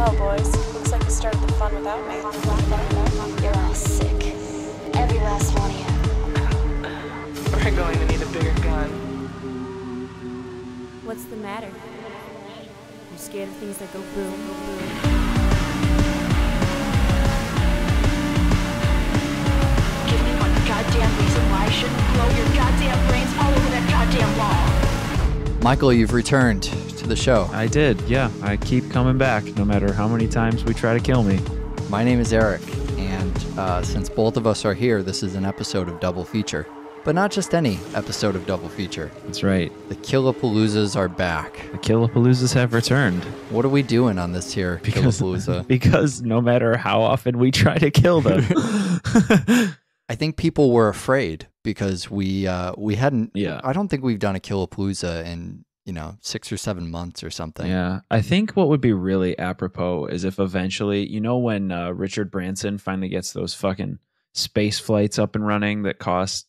Well, boys, looks like you started the fun without me. You're all sick. Every last one of you. We're going to need a bigger gun. What's the matter? You scared of things that go boom, boom, boom? Give me one goddamn reason why I shouldn't blow your goddamn brains all over that goddamn wall. Michael, you've returned to the show. I did, yeah. I keep coming back no matter how many times we try to kill me. My name is Eric, and uh, since both of us are here, this is an episode of Double Feature. But not just any episode of Double Feature. That's right. The Killapaloozas are back. The Killapaloozas have returned. What are we doing on this here Because, Killapalooza? because no matter how often we try to kill them. I think people were afraid because we uh, we hadn't. Yeah. I don't think we've done a Killapalooza in you know six or seven months or something. yeah. I think what would be really apropos is if eventually, you know, when uh, Richard Branson finally gets those fucking space flights up and running that cost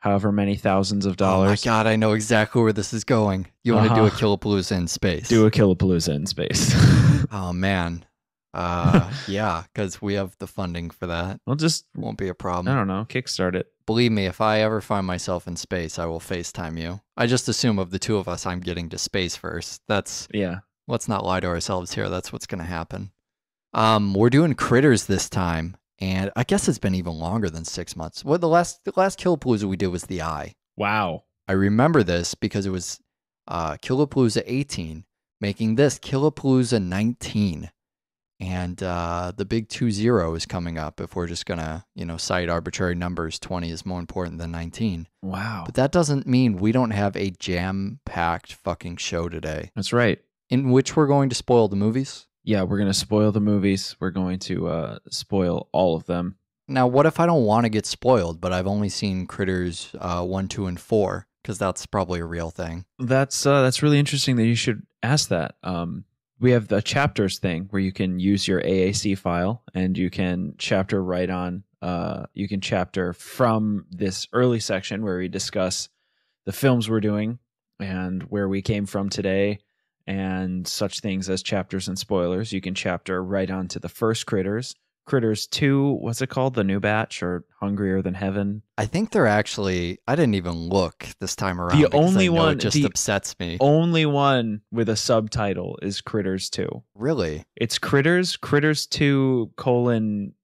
however many thousands of Oh my dollars. god, I know exactly where this is going. You want to do a Uh-huh. Killapalooza in space? Do a Killapalooza in space. Oh man. Uh, yeah, because we have the funding for that. we'll just, Won't be a problem. I don't know, kickstart it. Believe me, if I ever find myself in space, I will FaceTime you. I just assume of the two of us, I'm getting to space first. That's Yeah. let's not lie to ourselves here. That's what's going to happen. Um, we're doing critters this time, and I guess it's been even longer than six months. Well, the last the last Killapalooza we did was the Eye. Wow. I remember this because it was uh, Killapalooza 18, making this Killapalooza 19. And uh, the big 2 0 is coming up if we're just going to, you know, cite arbitrary numbers. 20 is more important than 19. Wow. But that doesn't mean we don't have a jam packed fucking show today That's right. in which we're going to spoil the movies. Yeah, we're gonna spoil the movies. We're going to uh, spoil all of them. Now, what if I don't want to get spoiled, but I've only seen Critters uh, 1, 2, and 4? Because that's probably a real thing. That's uh, that's really interesting that you should ask that. Um, we have the chapters thing where you can use your AAC file and you can chapter right on. Uh, you can chapter from this early section where we discuss the films we're doing and where we came from today and such things as chapters and spoilers. You can chapter right on to the first critters. Critters 2, what's it called? The new batch or Hungrier Than Heaven? I think they're actually. I didn't even look this time around. The only one- just upsets me. Only one with a subtitle is Critters 2. Really? It's Critters, Critters 2 colon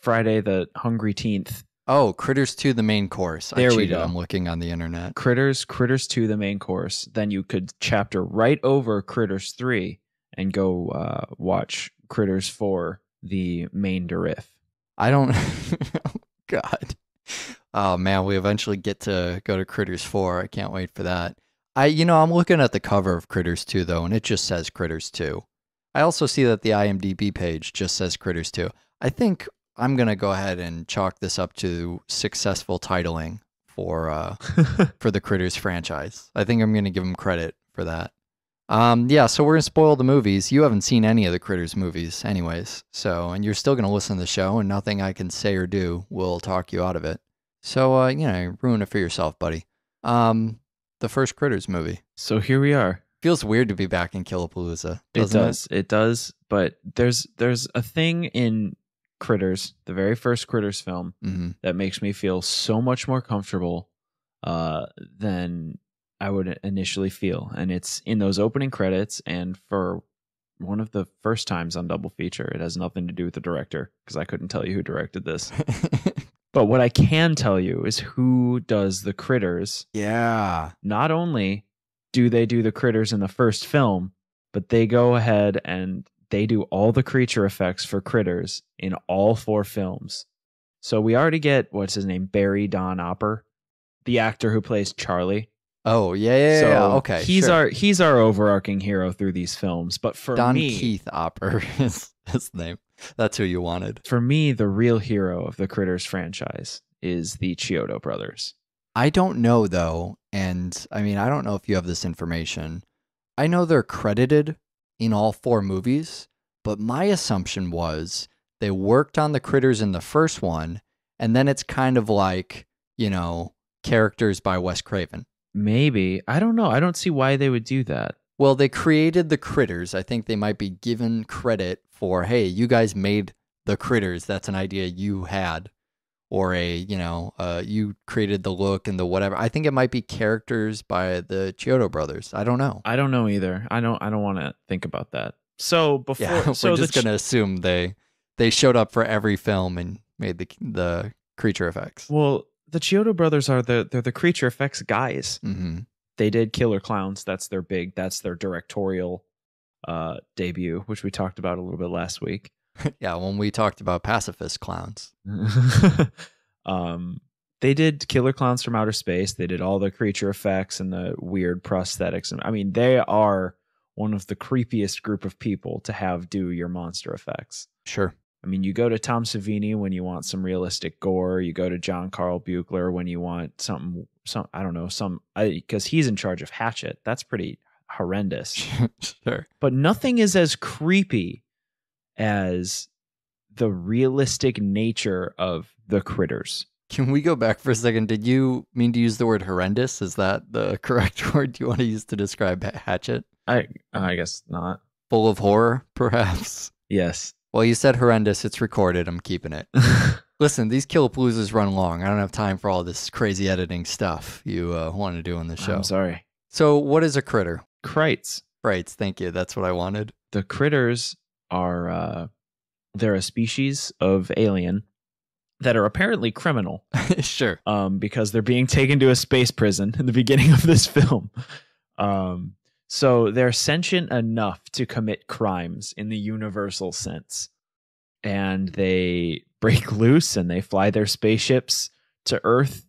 Friday the Hungry Teenth. Oh, Critters 2, the main course. There we go. I'm looking on the internet. Critters, Critters 2 the main course. Then you could chapter right over Critters 3 and go uh, watch Critters 4 the main derif. I don't. oh, God. Oh, man. We eventually get to go to Critters 4. I can't wait for that. I, you know, I'm looking at the cover of Critters 2, though, and it just says Critters 2. I also see that the IMDb page just says Critters 2. I think I'm going to go ahead and chalk this up to successful titling for uh, for the Critters franchise. I think I'm going to give them credit for that. Um, yeah, so we're going to spoil the movies. You haven't seen any of the Critters movies, anyways. So, and you're still going to listen to the show, and nothing I can say or do will talk you out of it. So, uh, you know, ruin it for yourself, buddy. Um, the first Critters movie so here we are. feels weird to be back in Killapalooza. It does. It? does. But there's there's a thing in Critters, the very first Critters film, hmm that makes me feel so much more comfortable uh, than I would initially feel. And it's in those opening credits. And for one of the first times on Double Feature, it has nothing to do with the director because I couldn't tell you who directed this. but what I can tell you is who does the critters. yeah. Not only do they do the critters in the first film, but they go ahead and they do all the creature effects for critters in all four films. So we already get what's his name, Barry Don Opper, the actor who plays Charlie. Oh, yeah, yeah, so yeah. Okay. he's sure. our he's our overarching hero through these films. But for Don me, Keith Opper is his name. That's who you wanted. for me, the real hero of the Critters franchise is the Chiodo brothers. I don't know though, and I mean I don't know if you have this information. I know they're credited in all four movies, but my assumption was they worked on the critters in the first one, and then it's kind of like, you know, characters by Wes Craven. Maybe I don't know. I don't see why they would do that. Well, they created the critters. I think they might be given credit for, hey, you guys made the critters. That's an idea you had. Or a, you know, uh, you created the look and the whatever. I think it might be characters by the Chiodo brothers. I don't know. I don't know either. I don't. I don't want to think about that. So before, Yeah, so we're just gonna assume they they showed up for every film and made the the creature effects. well, the Chiodo brothers are the they're the creature effects guys. hmm They did Killer Clowns. That's their big. That's their directorial uh debut, which we talked about a little bit last week. yeah, when we talked about pacifist clowns. um, they did Killer Clowns from Outer Space. They did all the creature effects and the weird prosthetics. And I mean, they are one of the creepiest group of people to have do your monster effects. Sure. I mean, you go to Tom Savini when you want some realistic gore. You go to John Carl Buechler when you want something, some I don't know, some because he's in charge of Hatchet. That's pretty horrendous. sure. but nothing is as creepy as the realistic nature of the critters. Can we go back for a second? Did you mean to use the word horrendous? Is that the correct word you want to use to describe Ha- Hatchet? I I guess not. Full of horror, perhaps? Yes. Well, you said horrendous. It's recorded. I'm keeping it. Listen, these Killapaloozas run long. I don't have time for all this crazy editing stuff you uh, want to do on the show. I'm sorry. So, what is a critter? Krites. Right. Thank you. That's what I wanted. The critters are uh they're a species of alien that are apparently criminal sure. um because they're being taken to a space prison in the beginning of this film. Um so they're sentient enough to commit crimes in the universal sense. And they break loose and they fly their spaceships to Earth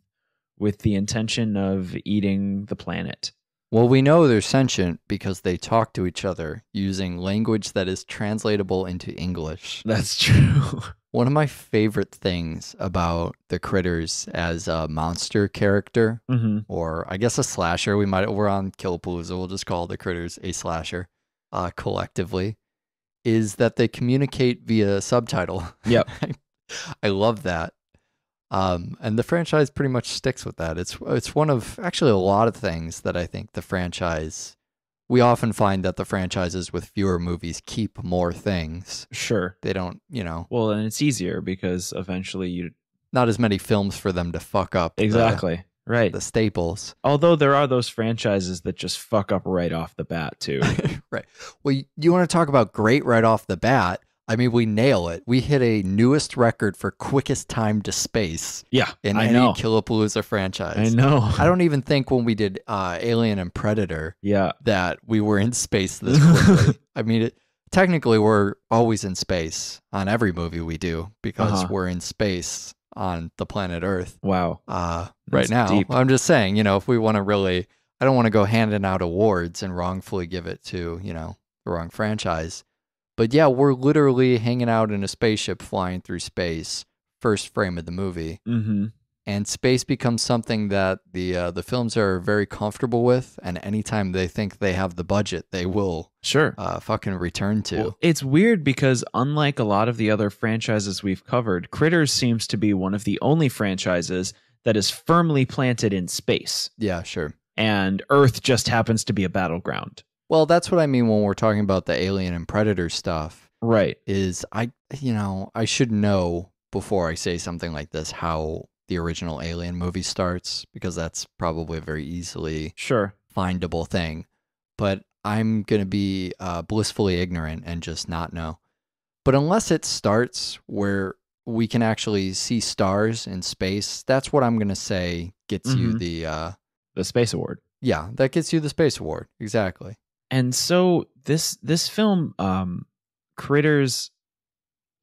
with the intention of eating the planet. Well, we know they're sentient because they talk to each other using language that is translatable into English. That's true. One of my favorite things about the critters as a monster character, hmm or I guess a slasher, we might we're on Killapalooza, we'll just call the critters a slasher, uh, collectively, is that they communicate via subtitle. Yep. I, I love that. Um, and the franchise pretty much sticks with that. It's it's one of actually a lot of things that I think the franchise. We often find that the franchises with fewer movies keep more things. Sure. They don't, you know, Well, and it's easier because eventually you not as many films for them to fuck up the- exactly right. the, staples. Although there are those franchises that just fuck up right off the bat too. right. Well, you, you want to talk about great right off the bat? I mean, we nail it. We hit a newest record for quickest time to space yeah, in I any know. Killapalooza franchise. I know. I don't even think when we did uh, Alien and Predator yeah, that we were in space this quickly. I mean, it, technically, we're always in space on every movie we do because Uh-huh. we're in space on the planet Earth wow. uh, right now. deep. I'm just saying, you know, if we want to really, I don't want to go handing out awards and wrongfully give it to, you know, the wrong franchise. But yeah, we're literally hanging out in a spaceship flying through space, first frame of the movie Mm-hmm. and space becomes something that the uh, the films are very comfortable with, and anytime they think they have the budget, they will Sure. uh, fucking return to. Well, it's weird because unlike a lot of the other franchises we've covered, Critters seems to be one of the only franchises that is firmly planted in space, yeah, sure. and Earth just happens to be a battleground. Well, that's what I mean when we're talking about the Alien and Predator stuff. Right. Is I, you know, I should know before I say something like this how the original Alien movie starts because that's probably a very easily Sure. findable thing. But I'm going to be uh, blissfully ignorant and just not know. But unless it starts where we can actually see stars in space, that's what I'm going to say gets you Mhm. the, uh, The Space Award. yeah, that gets you the Space Award. Exactly. And so this this film um critters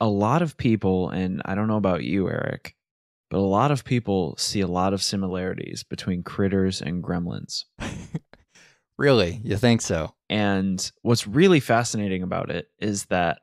a lot of people and i don't know about you eric but a lot of people see a lot of similarities between critters and gremlins really? You think so? and what's really fascinating about it is that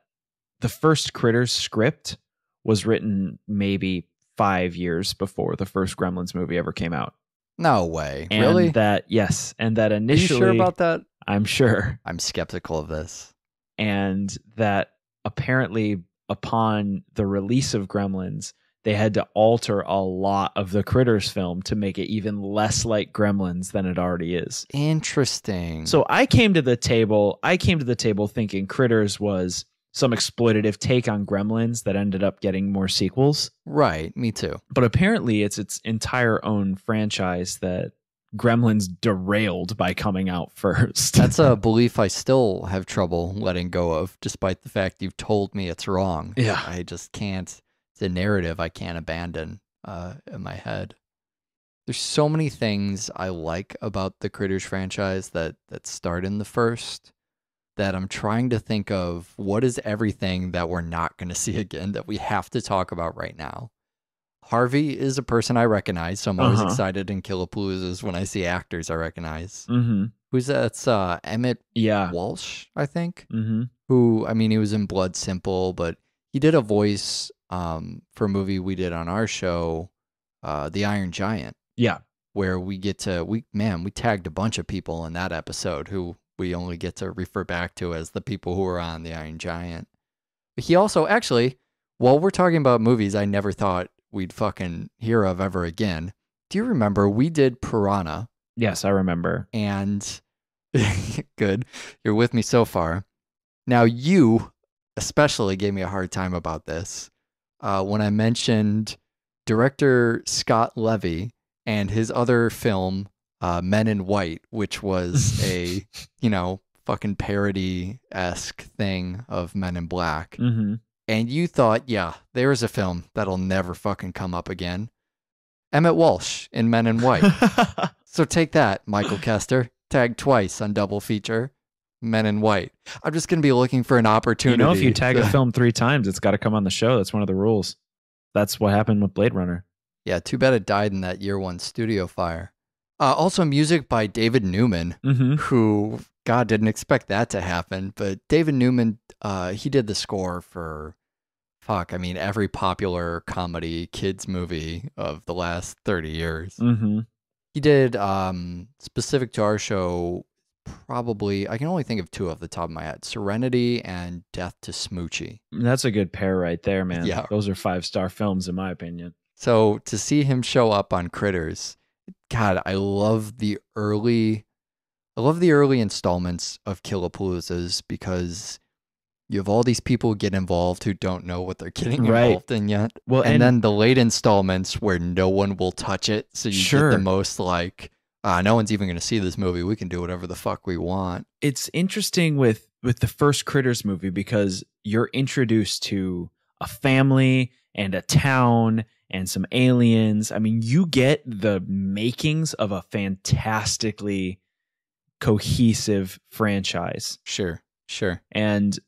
the first critters script was written maybe five years before the first gremlins movie ever came out No way. and really? that yes and that initially. Are you sure about that? I'm sure I'm skeptical of this. and that apparently upon the release of gremlins they had to alter a lot of the Critters film to make it even less like Gremlins than it already is. Interesting. So I came to the table. I came to the table thinking Critters was some exploitative take on Gremlins that ended up getting more sequels. right, me too. But apparently, it's its entire own franchise that Gremlins derailed by coming out first. That's a belief I still have trouble letting go of, despite the fact you've told me it's wrong. Yeah. I just can't. It's a narrative I can't abandon uh, in my head. There's so many things I like about the Critters franchise that that start in the first that I'm trying to think of what is everything that we're not going to see again that we have to talk about right now. Harvey is a person I recognize, so I'm always Uh-huh. excited in Killapaloozas when I see actors I recognize. mm-hmm. Who's that? It's uh, Emmet Yeah. Walsh, I think. Mm-hmm. Who I mean, he was in Blood Simple, but he did a voice um, for a movie we did on our show, uh, The Iron Giant, Yeah. where we get to we man we tagged a bunch of people in that episode who we only get to refer back to as the people who were on The Iron Giant. But he also actually, while we're talking about movies, I never thought we'd fucking hear of ever again. Do you remember we did Piranha? Yes, I remember. and good you're with me so far now you especially gave me a hard time about this uh, when i mentioned director scott levy and his other film uh, men in white which was a you know fucking parody-esque thing of men in black Mm-hmm. And you thought yeah there's a film that'll never fucking come up again emmet walsh in men in white so take that, Michael Kester. Tagged twice on double feature. Men in White. I'm just gonna be looking for an opportunity. you know, if you tag a film three times, it's got to come on the show. That's one of the rules. That's what happened with Blade Runner. yeah, too bad it died in that year one studio fire. Uh, also, music by David Newman, Mm-hmm. who God didn't expect that to happen, but David Newman, uh, he did the score for, fuck, I mean, every popular comedy kids movie of the last thirty years. Mm-hmm. He did um specific to our show probably I can only think of two off the top of my head. Serenity and Death to Smoochy. That's a good pair right there, man. Yeah. Those are five star films, in my opinion. So to see him show up on Critters, God, I love the early I love the early installments of Killapaloozas because you have all these people get involved who don't know what they're getting Right. involved in yet. Well, and, then the late installments where no one will touch it. So you Sure. get the most like, ah, no one's even going to see this movie. We can do whatever the fuck we want. it's interesting with with the first critters movie because you're introduced to a family and a town and some aliens i mean you get the makings of a fantastically cohesive franchise Sure, sure. and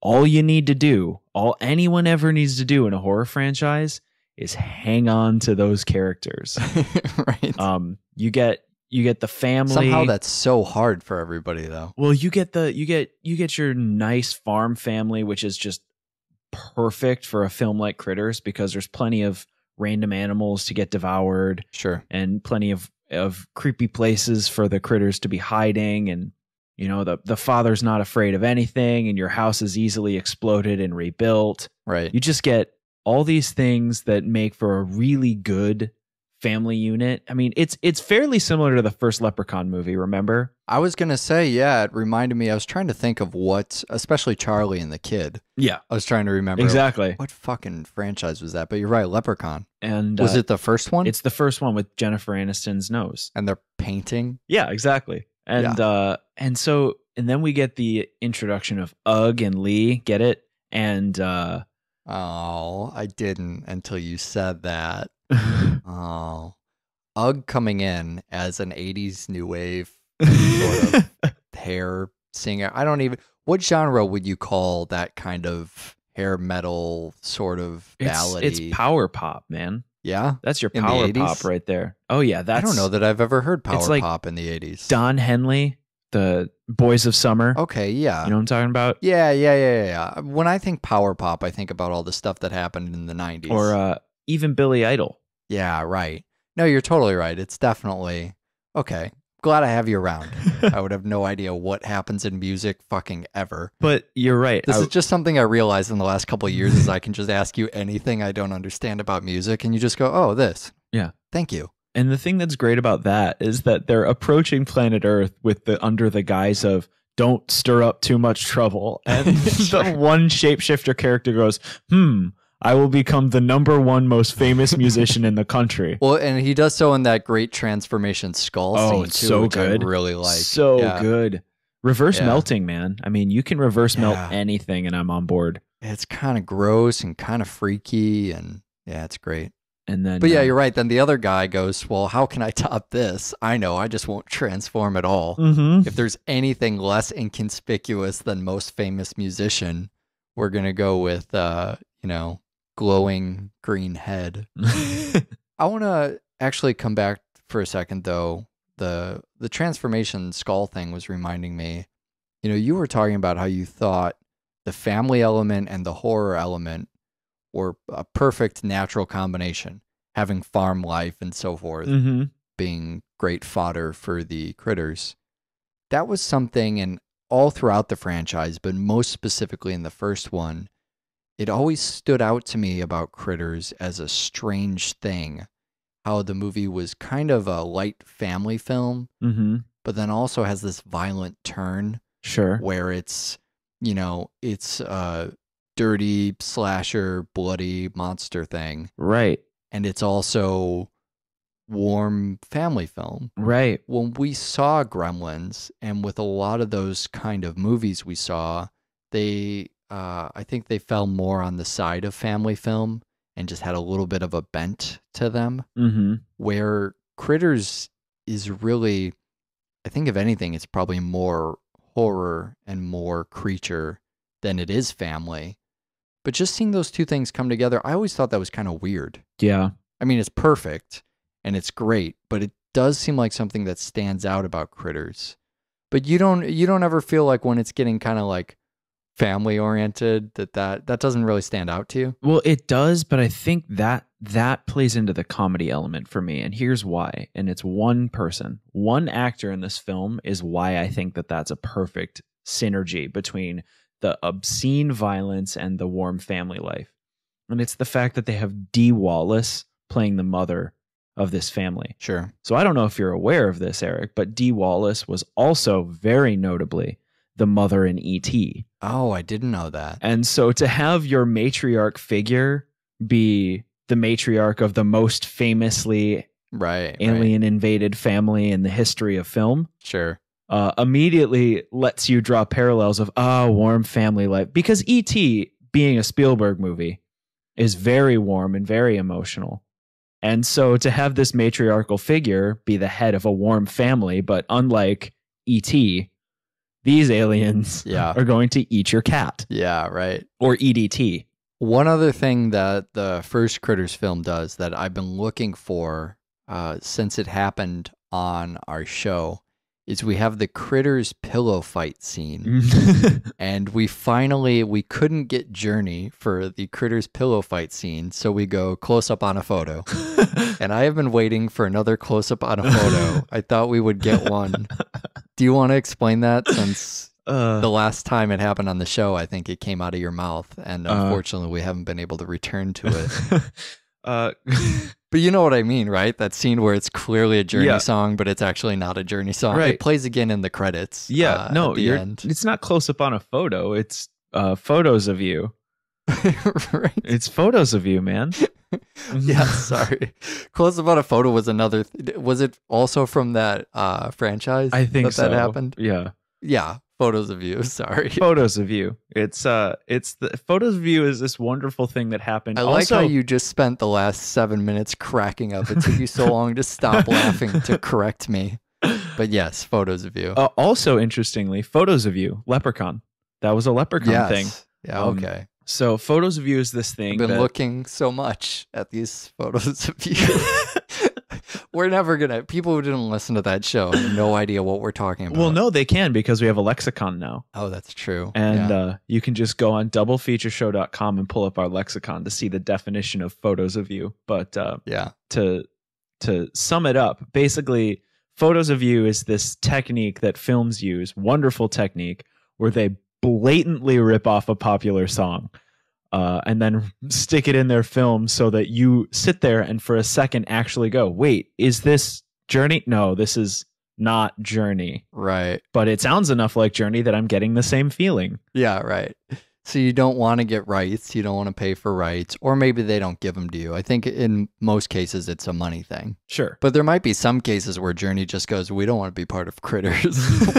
all you need to do all anyone ever needs to do in a horror franchise is hang on to those characters right. um you get you get the family Somehow that's so hard for everybody, though. Well, you get the you get you get your nice farm family, which is just perfect for a film like Critters because there's plenty of random animals to get devoured Sure. and plenty of of creepy places for the critters to be hiding and you know the the father's not afraid of anything and your house is easily exploded and rebuilt. Right. You just get all these things that make for a really good family unit. I mean, it's it's fairly similar to the first Leprechaun movie, remember? I was going to say, yeah, it reminded me. I was trying to think of what, especially Charlie and the kid. Yeah. I was trying to remember. Exactly. What fucking franchise was that? But you're right, Leprechaun. And Was uh, it the first one? It's the first one with Jennifer Aniston's nose. and they're painting. Yeah, exactly. And uh and so and then we get the introduction of Ug and Lee, get it? And uh Oh, I didn't until you said that. Oh, Ug coming in as an '80s new wave sort of hair singer. I don't even. What genre would you call that kind of hair metal sort of it's, ballad? it's power pop, man. yeah. That's your In power pop right there. Oh yeah, that's I don't know that I've ever heard power it's like pop in the '80s. Don Henley, the Boys of Summer. okay, yeah. You know what I'm talking about? yeah, yeah, yeah, yeah. When I think power pop, I think about all the stuff that happened in the '90s. Or uh even Billy Idol. Yeah, right. No, you're totally right. It's definitely okay. glad I have you around. I would have no idea what happens in music fucking ever. But you're right. This I- is just something I realized in the last couple of years is I can just ask you anything I don't understand about music and you just go, "Oh, this." Yeah. Thank you. And the thing that's great about that is that they're approaching planet Earth with the under the guise of don't stir up too much trouble. And Sure. the one shapeshifter character goes, "Hmm, I will become the number one most famous musician in the country." Well, and he does so in that great transformation skull Oh, scene it's too, so which good. I really like. so Yeah. good. Reverse Yeah. melting, man. I mean, you can reverse melt anything and I'm on board. It's kind of gross and kind of freaky and yeah, it's great. And then But yeah, uh, you're right. Then the other guy goes, "Well, how can I top this? I know, I just won't transform at all." Mhm. If there's anything less inconspicuous than most famous musician, we're gonna go with uh, you know, glowing green head. I want to actually come back for a second though. The the transformation skull thing was reminding me. You know, you were talking about how you thought the family element and the horror element were a perfect natural combination, having farm life and so forth Mhm. being great fodder for the critters. That was something, and all throughout the franchise, but most specifically in the first one, it always stood out to me about critters as a strange thing. How the movie was kind of a light family film, Mhm. but then also has this violent turn Sure. where it's, you know, it's a dirty slasher, bloody monster thing, Right. and it's also warm family film Right. when we saw Gremlins, and with a lot of those kind of movies we saw, they, uh, I think they fell more on the side of family film and just had a little bit of a bent to them. Mhm. Where Critters is really, I think, if anything, it's probably more horror and more creature than it is family. But just seeing those two things come together, I always thought that was kind of weird. Yeah. I mean, it's perfect and it's great, but it does seem like something that stands out about critters. But you don't you don't ever feel like when it's getting kind of like family oriented that, that that doesn't really stand out to you. Well, it does, but I think that that plays into the comedy element for me, and here's why. And it's one person, one actor in this film is why I think that that's a perfect synergy between the obscene violence and the warm family life. And it's the fact that they have Dee Wallace playing the mother of this family. Sure. So I don't know if you're aware of this, Eric, but Dee Wallace was also very notably the mother in E.T. Oh, I didn't know that. And so to have your matriarch figure be the matriarch of the most famously Right. right. alien invaded family in the history of film Sure. uh, immediately lets you draw parallels of ah warm family life because E.T. being a Spielberg movie is very warm and very emotional. And so to have this matriarchal figure be the head of a warm family, but unlike E.T., these aliens Yeah. are going to eat your cat Yeah, right. or EDT. One other thing that the first Critters film does that I've been looking for uh, since it happened on our show is we have the Critters pillow fight scene. and we finally we couldn't get journey for the critters pillow fight scene so we go close up on a photo and i have been waiting for another close up on a photo i thought we would get one do you want to explain that since Uh, the last time it happened on the show i think it came out of your mouth and Uh. unfortunately we haven't been able to return to it uh, but you know what i mean right that scene where it's clearly a journey Yeah. song but it's actually not a journey song Right. it plays again in the credits yeah, uh, no, at the it's not close up on a photo. It's uh, photos of you. right It's photos of you, man. yeah, sorry. Close about a photo was another. Th- was it also from that uh, franchise? I think that, so. that happened. Yeah, Yeah, photos of you. Sorry. photos of you. It's uh, it's the photos of you is this wonderful thing that happened. I like how you just spent the last seven minutes cracking up. It took you so long to stop laughing to correct me. But yes, photos of you. Uh, also, interestingly, photos of you, leprechaun. That was a leprechaun yes. thing. Yeah. Um, Okay. So, photos of you is this thing. I've been that- looking so much at these photos of you. we're never gonna. People who didn't listen to that show have no idea what we're talking about. well, no, they can because we have a lexicon now. Oh, that's true. And Yeah. uh, you can just go on doublefeatureshow.com and pull up our lexicon to see the definition of photos of you. But uh, yeah. to to sum it up, basically, photos of you is this technique that films use, wonderful technique, where they blatantly rip off a popular song. Uh, and then stick it in their film so that you sit there and for a second actually go, wait, is this Journey? No, this is not Journey. Right. But it sounds enough like Journey that I'm getting the same feeling. Yeah, right. So you don't want to get rights, you don't want to pay for rights, or maybe they don't give them to you. I think in most cases it's a money thing. Sure. But there might be some cases where Journey just goes, "We don't want to be part of Critters.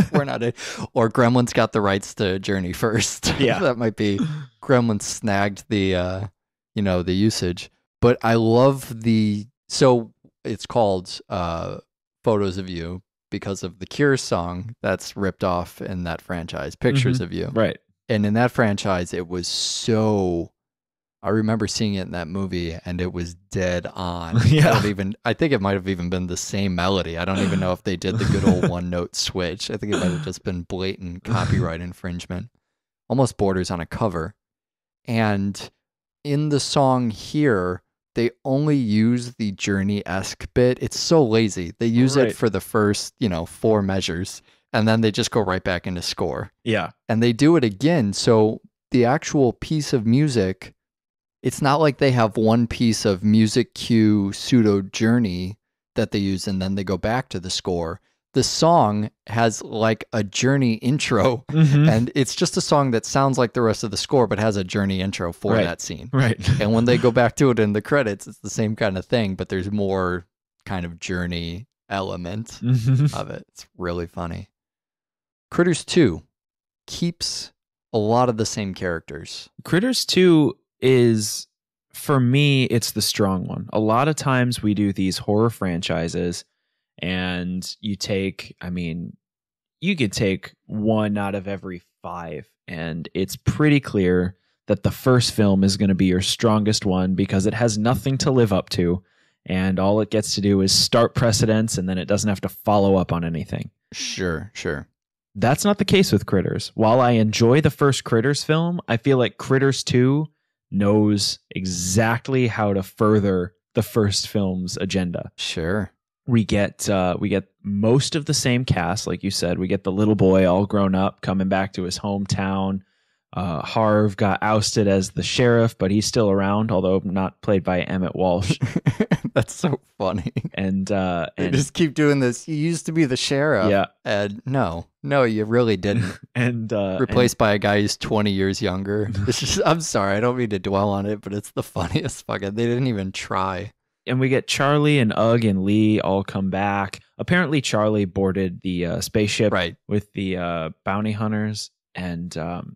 We're not a or Gremlins got the rights to Journey first. Yeah. that might be Gremlins snagged the uh, you know, the usage. But I love the so it's called uh Photos of You because of the Cure song that's ripped off in that franchise, Pictures of You Right. And in that franchise it was so i remember seeing it in that movie and it was dead on. Yeah. I don't even i think it might have even been the same melody. I don't even know if they did the good old one note switch. I think it might have just been blatant copyright infringement. Almost borders on a cover. And in the song here they only use the journey-esque bit. It's so lazy. They use Right. it for the first you know four measures and then they just go right back into score Yeah. and they do it again. So the actual piece of music, it's not like they have one piece of music cue pseudo journey that they use and then they go back to the score. The song has like a journey intro, Mhm. and it's just a song that sounds like the rest of the score, but has a journey intro for Right. that scene. Right. And when they go back to it in the credits, it's the same kind of thing, but there's more kind of journey element Mhm. of it. It's really funny. Critters 2 keeps a lot of the same characters. Critters 2 is for me it's the strong one. A lot of times we do these horror franchises and you take I mean you could take one out of every 5 and it's pretty clear that the first film is going to be your strongest one because it has nothing to live up to and all it gets to do is start precedents and then it doesn't have to follow up on anything. Sure, sure. That's not the case with Critters. While I enjoy the first Critters film, I feel like Critters 2 knows exactly how to further the first film's agenda. Sure. We get uh, we get most of the same cast, like you said. We get the little boy all grown up coming back to his hometown. Uh, Harv got ousted as the sheriff, but he's still around, although not played by Emmet Walsh. That's so funny. And uh, They and just keep doing this. You used to be the sheriff. yeah, And no, no, you really didn't. and uh, Replaced by a guy who's 20 years younger. It's just, I'm sorry, I don't mean to dwell on it, but it's the funniest fucking. They didn't even try. and we get Charlie and Ug and Lee all come back. Apparently, Charlie boarded the uh, spaceship Right. with the uh, bounty hunters, and um,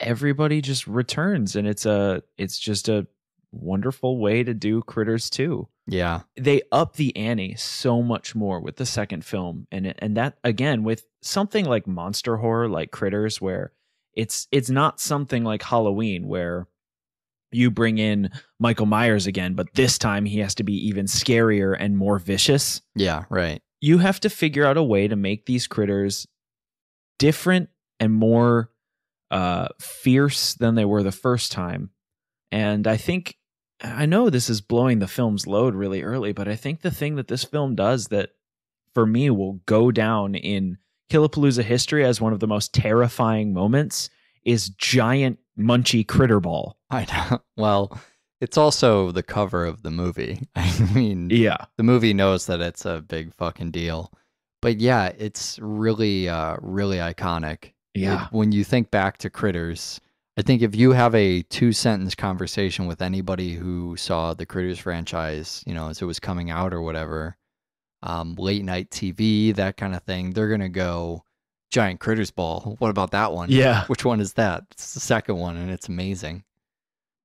everybody just returns, and it's a it's just a wonderful way to do Critters too. Yeah. They up the ante so much more with the second film, and and that again with something like monster horror, like Critters, where it's it's not something like Halloween where you bring in Michael Myers again, but this time he has to be even scarier and more vicious. Yeah. Right. You have to figure out a way to make these critters different and more uh, fierce than they were the first time. And I think, I know this is blowing the film's load really early, but I think the thing that this film does that for me will go down in Killapalooza history as one of the most terrifying moments is giant munchy critter ball. I know. Well, it's also the cover of the movie. I mean, Yeah. the movie knows that it's a big fucking deal. But yeah, it's really, uh, really iconic. Yeah. When you think back to Critters, I think if you have a two sentence conversation with anybody who saw the Critters franchise, you know, as it was coming out or whatever, um, late night TV, that kind of thing, they're going to go, Giant Critters Ball. What about that one? Yeah. Which one is that? It's the second one, and it's amazing.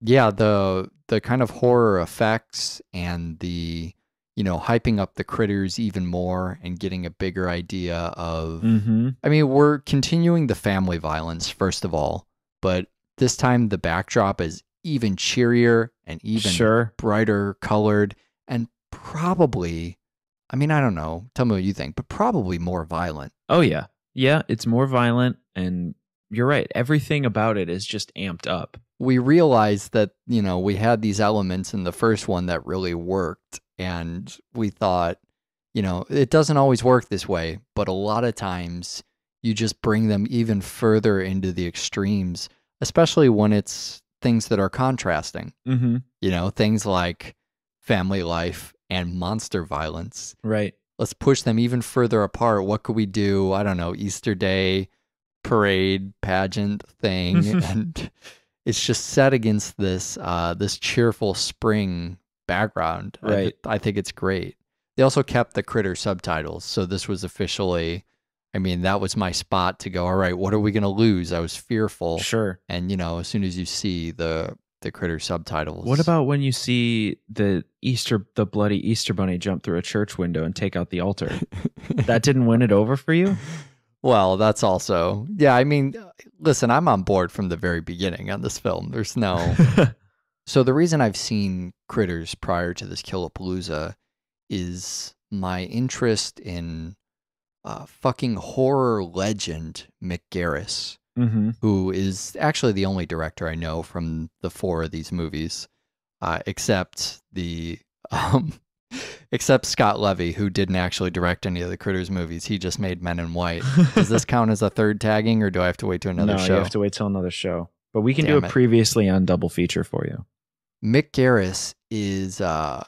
Yeah, the the kind of horror effects and the you know hyping up the critters even more and getting a bigger idea of. Mm-hmm. I mean, we're continuing the family violence first of all, but this time the backdrop is even cheerier and even Sure. brighter colored and probably. I mean, I don't know. Tell me what you think, but probably more violent. Oh yeah. Yeah, it's more violent and you're right. Everything about it is just amped up. we realized that you know we had these elements in the first one that really worked and we thought you know, it doesn't always work this way, but a lot of times you just bring them even further into the extremes, especially when it's things that are contrasting. Mm-hmm. You know, things like family life and monster violence. Right. Let's push them even further apart. What could we do? I don't know, Easter Day parade pageant thing and it's just set against this uh this cheerful spring background. I Right. th- I think it's great. They also kept the critter subtitles, so this was officially I mean, that was my spot to go, all right, what are we going to lose? I was fearful. Sure. And you know, as soon as you see the the critter subtitles. What about when you see the Easter, the bloody Easter bunny jump through a church window and take out the altar? that didn't win it over for you? Well, that's also yeah. I mean, listen, I'm on board from the very beginning on this film. There's no so the reason I've seen Critters prior to this Killapalooza is my interest in uh, fucking horror legend Mick Garris, mm-hmm. who is actually the only director I know from the four of these movies, uh, except the um, except Scott Levy, who didn't actually direct any of the Critters movies. He just made Men in White. Does this count as a third tagging, or do I have to wait to another no, show? you have to wait till another show. But we can Damn do a it. previously on double feature for you. Mick Garris is, uh,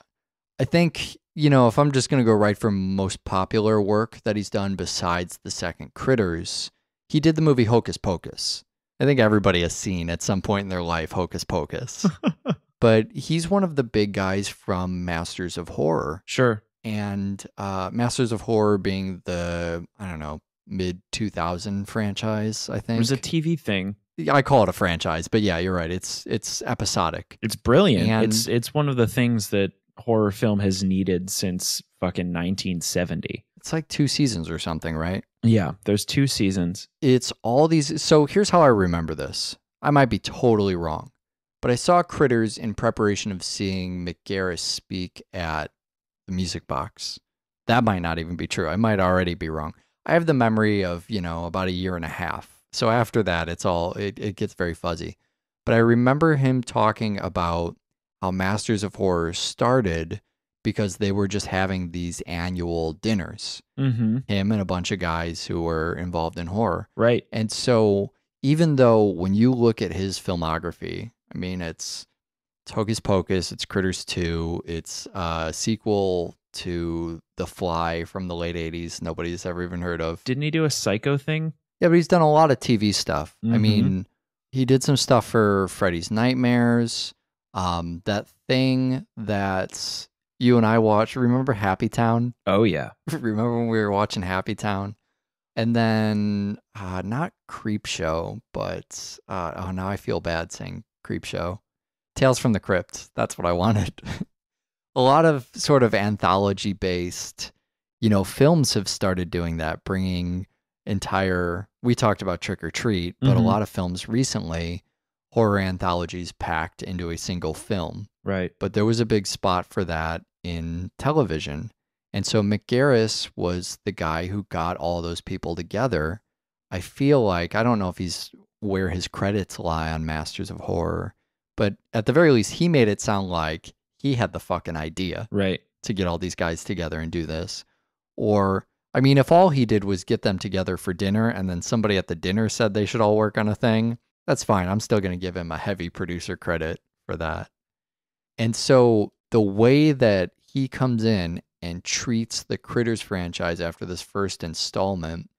I think, you know, if I'm just going to go right from most popular work that he's done besides the second Critters, he did the movie Hocus Pocus. I think everybody has seen at some point in their life Hocus Pocus. but he's one of the big guys from Masters of Horror. Sure. And uh, Masters of Horror being the, I don't know, mid 2000 franchise, I think. It was a TV thing. I call it a franchise, but yeah, you're right. It's it's episodic. It's brilliant. And- it's it's one of the things that horror film has needed since fucking 1970. It's like two seasons or something, right? Yeah, there's two seasons. It's all these. So here's how I remember this. I might be totally wrong, but I saw Critters in preparation of seeing Mick Garris speak at the Music Box. That might not even be true. I might already be wrong. I have the memory of, you know, about a year and a half. So after that, it's all, it, it gets very fuzzy. But I remember him talking about how Masters of Horror started because they were just having these annual dinners. Mm-hmm. Him and a bunch of guys who were involved in horror. Right. And so, even though when you look at his filmography, I mean, it's, it's Hocus Pocus, it's Critters 2, it's a sequel to The Fly from the late 80s, nobody's ever even heard of. Didn't he do a psycho thing? Yeah, but he's done a lot of TV stuff. I Mhm. mean, he did some stuff for Freddy's Nightmares, um, that thing that you and I watched. Remember Happy Town? Oh yeah. Remember when we were watching Happy Town? And then uh, not Creepshow, but uh, oh, now I feel bad saying Creepshow. Tales from the Crypt. That's what I wanted. a lot of sort of anthology based, you know, films have started doing that, bringing entire. We talked about Trick or Treat, but a Mhm. lot of films recently, horror anthologies packed into a single film Right. but there was a big spot for that in television. And so Mick Garris was the guy who got all those people together. I feel like, I don't know if he's where his credits lie on Masters of Horror, but at the very least, he made it sound like he had the fucking idea Right. to get all these guys together and do this. Or, I mean, if all he did was get them together for dinner and then somebody at the dinner said they should all work on a thing, that's fine. I'm still going to give him a heavy producer credit for that. And so the way that he comes in and treats the Critters franchise after this first installment,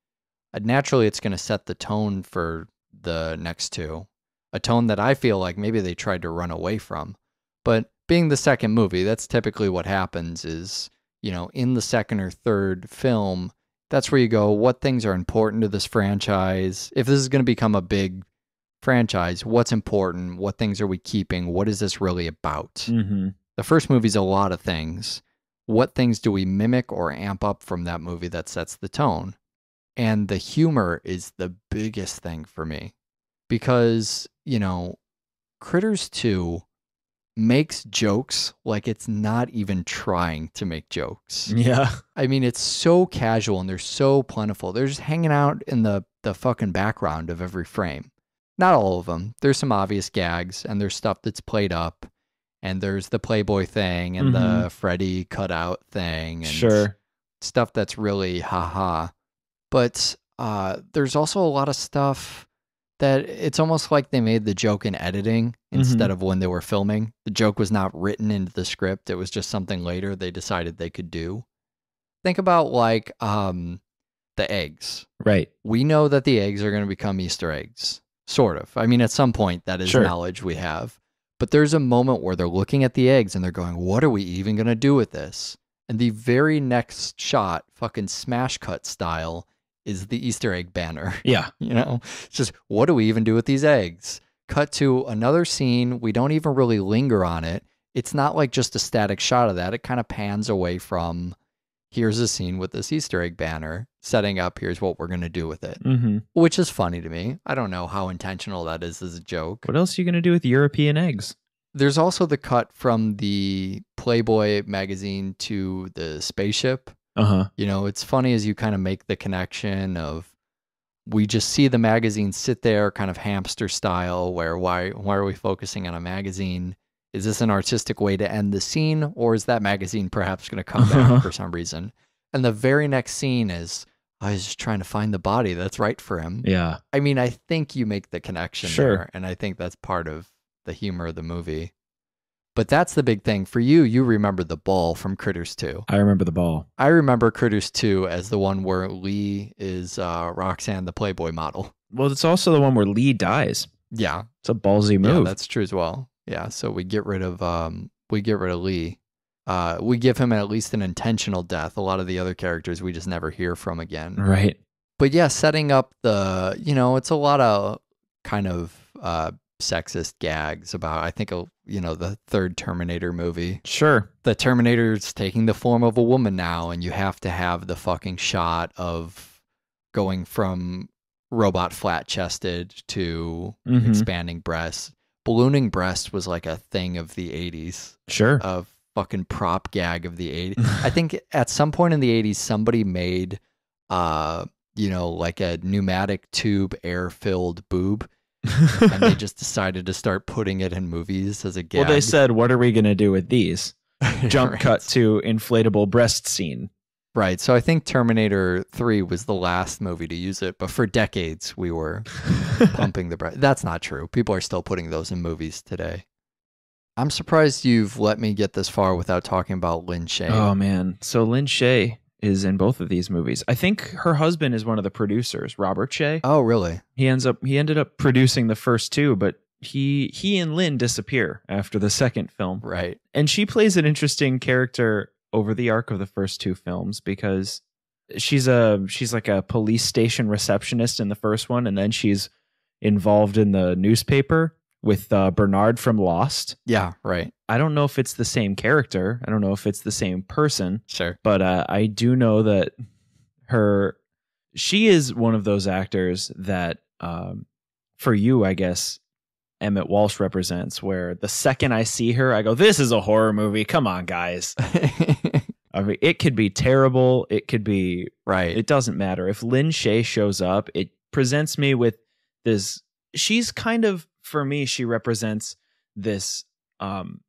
uh, naturally it's going to set the tone for the next two. A tone that I feel like maybe they tried to run away from. But being the second movie, that's typically what happens is, you know, in the second or third film, that's where you go, what things are important to this franchise? If this is going to become a big franchise, what's important? What things are we keeping? What is this really about? Mm-hmm. The first movie's a lot of things. What things do we mimic or amp up from that movie that sets the tone? And the humor is the biggest thing for me because, you know, Critters 2 makes jokes like it's not even trying to make jokes. Yeah. I mean, it's so casual and they're so plentiful. They're just hanging out in the, the fucking background of every frame. Not all of them. There's some obvious gags and there's stuff that's played up. And there's the Playboy thing and the Freddy cutout thing. And Sure. stuff that's really haha. But uh, there's also a lot of stuff that it's almost like they made the joke in editing instead of when they were filming. The joke was not written into the script, it was just something later they decided they could do. Think about like um, the eggs. Right. We know that the eggs are going to become Easter eggs, sort of. I mean, at some point, that is Sure. knowledge we have. But there's a moment where they're looking at the eggs and they're going, What are we even going to do with this? And the very next shot, fucking smash cut style, is the Easter egg banner. Yeah. You know, it's just, what do we even do with these eggs? Cut to another scene. We don't even really linger on it. It's not like just a static shot of that. It kind of pans away from here's a scene with this Easter egg banner, setting up here's what we're going to do with it, Mm-hmm. which is funny to me. I don't know how intentional that is as a joke. What else are you gonna do with European eggs? There's also the cut from the Playboy magazine to the spaceship. Uh huh. You know, it's funny as you kind of make the connection of we just see the magazine sit there kind of hamster style where why why are we focusing on a magazine? Is this an artistic way to end the scene or is that magazine perhaps going to come back for some reason? And the very next scene is I was just trying to find the body that's right for him. Yeah. I mean, I think you make the connection Sure. there and I think that's part of the humor of the movie. But that's the big thing for you. You remember the ball from Critters 2. I remember the ball. I remember Critters 2 as the one where Lee is uh, Roxanne, the Playboy model. Well, it's also the one where Lee dies. Yeah, It's a ballsy move. yeah, that's true as well. Yeah, so we get rid of um, we get rid of Lee. Uh, we give him at least an intentional death. A lot of the other characters we just never hear from again. right. But yeah, setting up the you know it's a lot of kind of uh, sexist gags about I think uh, you know the third Terminator movie. Sure. the Terminator's taking the form of a woman now, and you have to have the fucking shot of going from robot flat chested to Mhm. expanding breasts. Ballooning breast was like a thing of the 80s, Sure. a fucking prop gag of the 80s. I think at some point in the 80s, somebody made, uh, you know, like a pneumatic tube air filled boob, and they just decided to start putting it in movies as a gag. well, they said, "What are we gonna do with these?" Jump Right. cut to inflatable breast scene. Right. So I think Terminator 3 was the last movie to use it, but for decades we were pumping the breast. That's not true. People are still putting those in movies today. I'm surprised you've let me get this far without talking about Lin Shaye. Oh man. So Lin Shaye is in both of these movies. I think her husband is one of the producers, Robert Shaye. Oh, really? He ends up he ended up producing the first two, but he he and Lin disappear after the second film. Right. And she plays an interesting character over the arc of the first two films because she's a she's like a police station receptionist in the first one and then she's involved in the newspaper with uh, Bernard from Lost. Yeah, right. I don't know if it's the same character. I don't know if it's the same person, Sure. but uh, I do know that her she is one of those actors that um, for you, I guess, Emmet Walsh represents. Where the second I see her, I go, "This is a horror movie. Come on, guys." I mean, it could be terrible. It could be. right. It doesn't matter if Lin Shaye shows up. It presents me with this. She's kind of for me. She represents this. Um,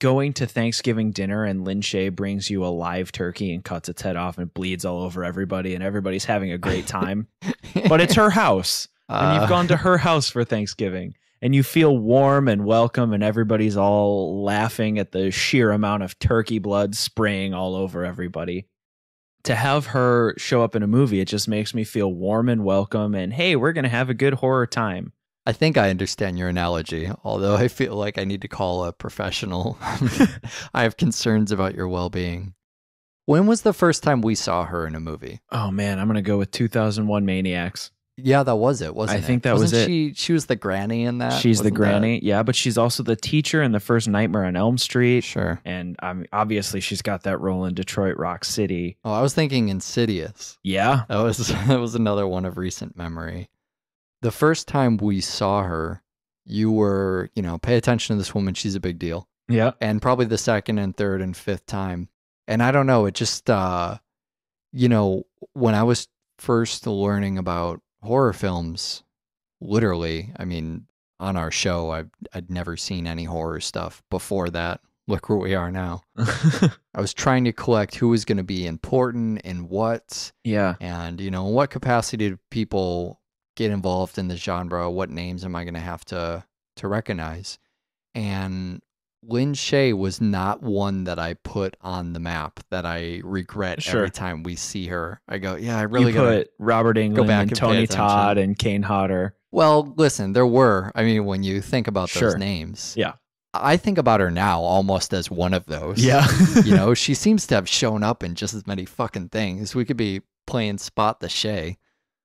going to Thanksgiving dinner and Lin Shaye brings you a live turkey and cuts its head off and bleeds all over everybody and everybody's having a great time. but it's her house and Uh, you've gone to her house for Thanksgiving and you feel warm and welcome and everybody's all laughing at the sheer amount of turkey blood spraying all over everybody. To have her show up in a movie, it just makes me feel warm and welcome and hey, we're going to have a good horror time. I think I understand your analogy, although I feel like I need to call a professional. I have concerns about your well being. When was the first time we saw her in a movie? Oh man, I'm going to go with 2001 Maniacs. Yeah, that was it, wasn't it? I it? think that was Wasn't it. She she was the granny in that. She's the wasn't that- granny. Yeah, but she's also the teacher in the first Nightmare on Elm Street. Sure. And um, obviously, she's got that role in Detroit Rock City. Oh, I was thinking Insidious. Yeah. That was that was another one of recent memory. The first time we saw her, you were, you know, pay attention to this woman, she's a big deal. Yeah. And probably the second and third and fifth time. And I don't know, it just uh you know, when I was first learning about horror films, literally, I mean, on our show, I've I'd never seen any horror stuff before that. look where we are now. I was trying to collect who was going to be important and what, yeah. and you know, in what capacity do people get involved in the genre? What names am I going to have to to recognize? And Lin Shaye was not one that I put on the map that I regret Sure. every time we see her. I go, yeah, I really you put Robert Englund and and Tony. Todd and Kane Hodder. Well, listen, there were. I mean, when you think about those names, Yeah. I think about her now almost as one of those. Yeah. you know, she seems to have shown up in just as many fucking things. We could be playing Spot the Shaye,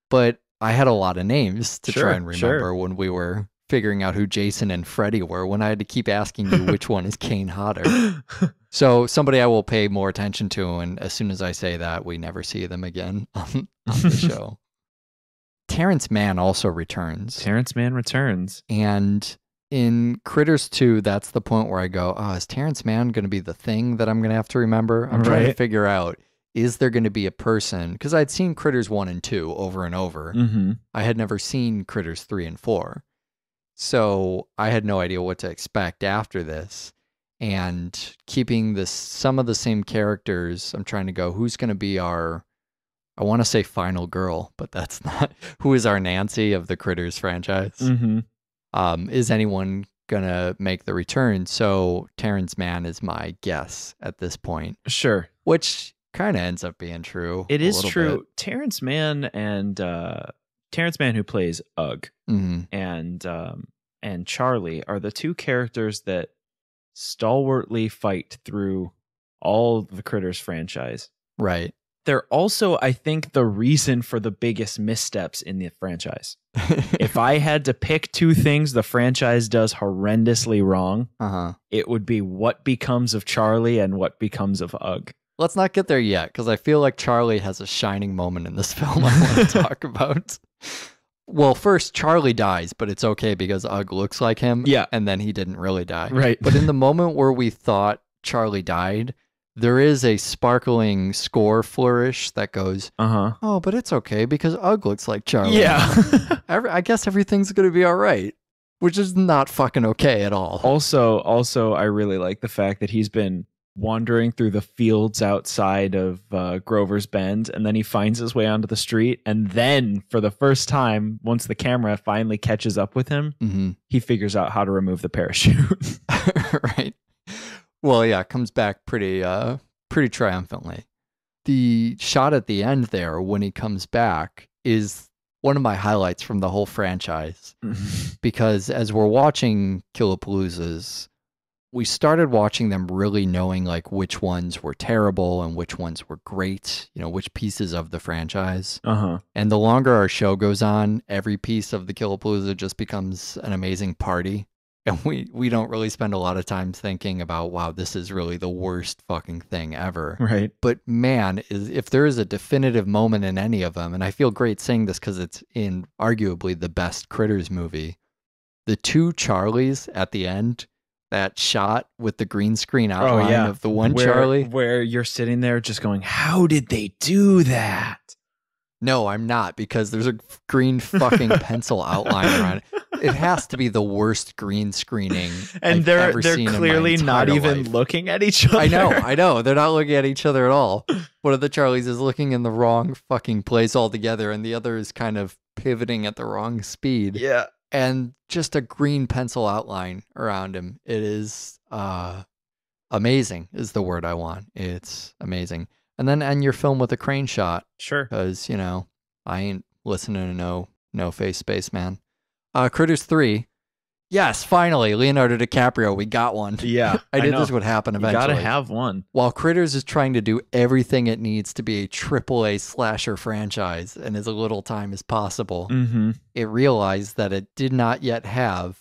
but I had a lot of names to Sure, try and remember sure. when we were figuring out who Jason and Freddy were. When I had to keep asking you which one is Kane Hodder. So somebody I will pay more attention to, and as soon as I say that, we never see them again on, on the show. Terrence Mann also returns. Terrence Mann returns. And in Critters 2, that's the point where I go, oh, is Terrence Mann going to be the thing that I'm going to have to remember? I'm trying to figure out, is there going to be a person? Because I'd seen Critters 1 and 2 over and over. Mm-hmm. I had never seen Critters 3 and 4. So I had no idea what to expect after this. And keeping this some of the same characters, I'm trying to go, who's going to be our I want to say final girl, but that's not who is our Nancy of the Critters franchise Mm-hmm. um, is anyone gonna make the return? So Terrence Mann is my guess at this point, Sure. which kind of ends up being true. It is a is little true. Terrence Mann and uh Terrence Mann who plays Ug. Mhm. and um and Charlie are the two characters that stalwartly fight through all the Critters franchise. Right. They're also, I think, the reason for the biggest missteps in the franchise. if I had to pick two things the franchise does horrendously wrong, uh huh. it would be what becomes of Charlie and what becomes of Ug. Let's not get there yet, because I feel like Charlie has a shining moment in this film I want to talk about. Well, first Charlie dies, but it's okay because Ug looks like him. Yeah. and then he didn't really die. Right. But in the moment where we thought Charlie died, there is a sparkling score flourish that goes, Uh huh. Oh, but it's okay because Ug looks like Charlie. Yeah. Every, I guess everything's gonna be all right, which is not fucking okay at all. also, also, I really like the fact that he's been wandering through the fields outside of uh, Grover's Bend, and then he finds his way onto the street, and then for the first time, once the camera finally catches up with him, hmm he figures out how to remove the parachute. right. Well, yeah, comes back pretty, uh, pretty triumphantly. The shot at the end there when he comes back is one of my highlights from the whole franchise. because as we're watching Killapaloozas, we started watching them really knowing like which ones were terrible and which ones were great, you know, which pieces of the franchise. uh huh. And the longer our show goes on, every piece of the Killapalooza just becomes an amazing party. And we, we don't really spend a lot of time thinking about, wow, this is really the worst fucking thing ever Right. but man is if there is a definitive moment in any of them and i feel great saying this because it's in arguably the best critters movie the two charlies at the end that shot with the green screen oh, outline of the one where, charlie where you're sitting there just going, "How did they do that?" no i'm not because there's a green fucking pencil outline around it it has to be the worst green screening And I've they're ever they're seen clearly not even life. looking at each other. I know, I know. They're not looking at each other at all. One of the Charlies is looking in the wrong fucking place altogether, and the other is kind of pivoting at the wrong speed. yeah. And just a green pencil outline around him. It is uh amazing is the word I want. It's amazing. And then end your film with a crane shot Sure. because you know I ain't listening to no no face spaceman. Uh, Critters three. Yes, finally, Leonardo DiCaprio. We got one. Yeah. I knew this would happen You eventually. gotta have one. While Critters is trying to do everything it needs to be a AAA slasher franchise in as little time as possible, Mm-hmm. it realized that it did not yet have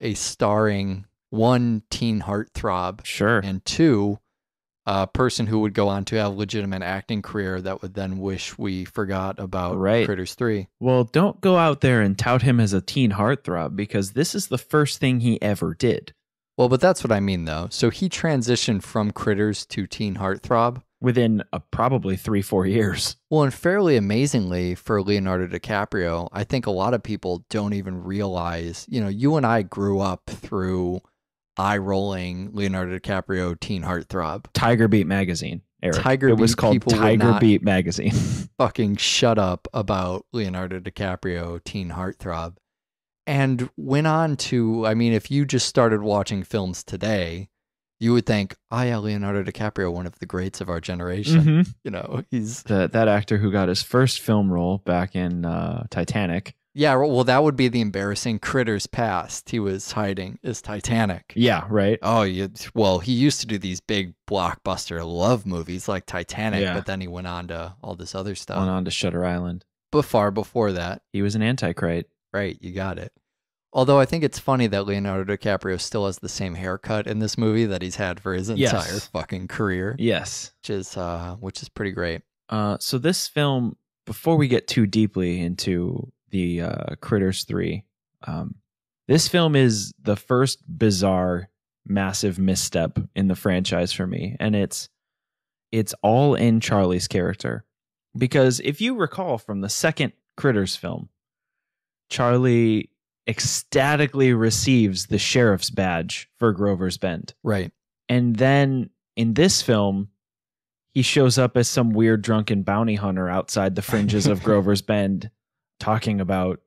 a starring one teen heartthrob Sure. and two a person who would go on to have a legitimate acting career that would then wish we forgot about Right. Critters 3. Well, don't go out there and tout him as a teen heartthrob because this is the first thing he ever did. Well, but that's what I mean though. So he transitioned from Critters to teen heartthrob. Within uh, probably three, four years. Well, and fairly amazingly for Leonardo DiCaprio, I think a lot of people don't even realize, you know, you and I grew up through eye rolling Leonardo DiCaprio teen heartthrob. Tiger Beat magazine. Eric. Tiger it was Beat called Tiger Beat magazine. Fucking shut up about Leonardo DiCaprio teen heartthrob. And went on to, I mean, if you just started watching films today, you would think, oh yeah, Leonardo DiCaprio, one of the greats of our generation. Mhm. You know, he's The, that actor who got his first film role back in uh, Titanic. Yeah. Well, that would be the embarrassing Critters past. He was hiding is Titanic. Yeah, right. Oh, you, well, he used to do these big blockbuster love movies like Titanic, Yeah. but then he went on to all this other stuff. Went on to Shutter Island. But far before that, He was an antichrist. right? You got it. Although I think it's funny that Leonardo DiCaprio still has the same haircut in this movie that he's had for his Yes. entire fucking career, Yes. which is uh, which is pretty great. Uh, so this film, before we get too deeply into the uh, Critters Three, um, this film is the first bizarre, massive misstep in the franchise for me, and it's it's all in Charlie's character. Because if you recall from the second Critters film, Charlie ecstatically receives the sheriff's badge for Grover's Bend. Right. And then in this film, he shows up as some weird drunken bounty hunter outside the fringes of Grover's Bend talking about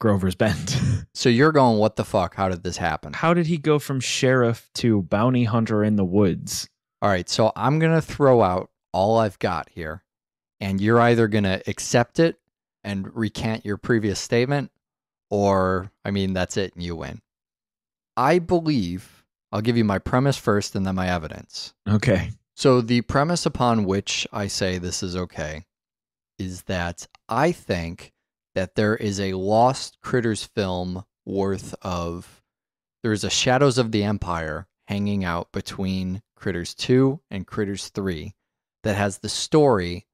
Grover's Bend. So you're going, what the fuck? How did this happen? How did he go from sheriff to bounty hunter in the woods? All right, so I'm going to throw out all I've got here, and you're either going to accept it and recant your previous statement, or, I mean, that's it and you win. I believe, I'll give you my premise first and then my evidence. Okay. So, the premise upon which I say this is okay is that I think that there is a Lost Critters film worth of. There's a Shadows of the Empire hanging out between Critters 2 and Critters 3 that has the story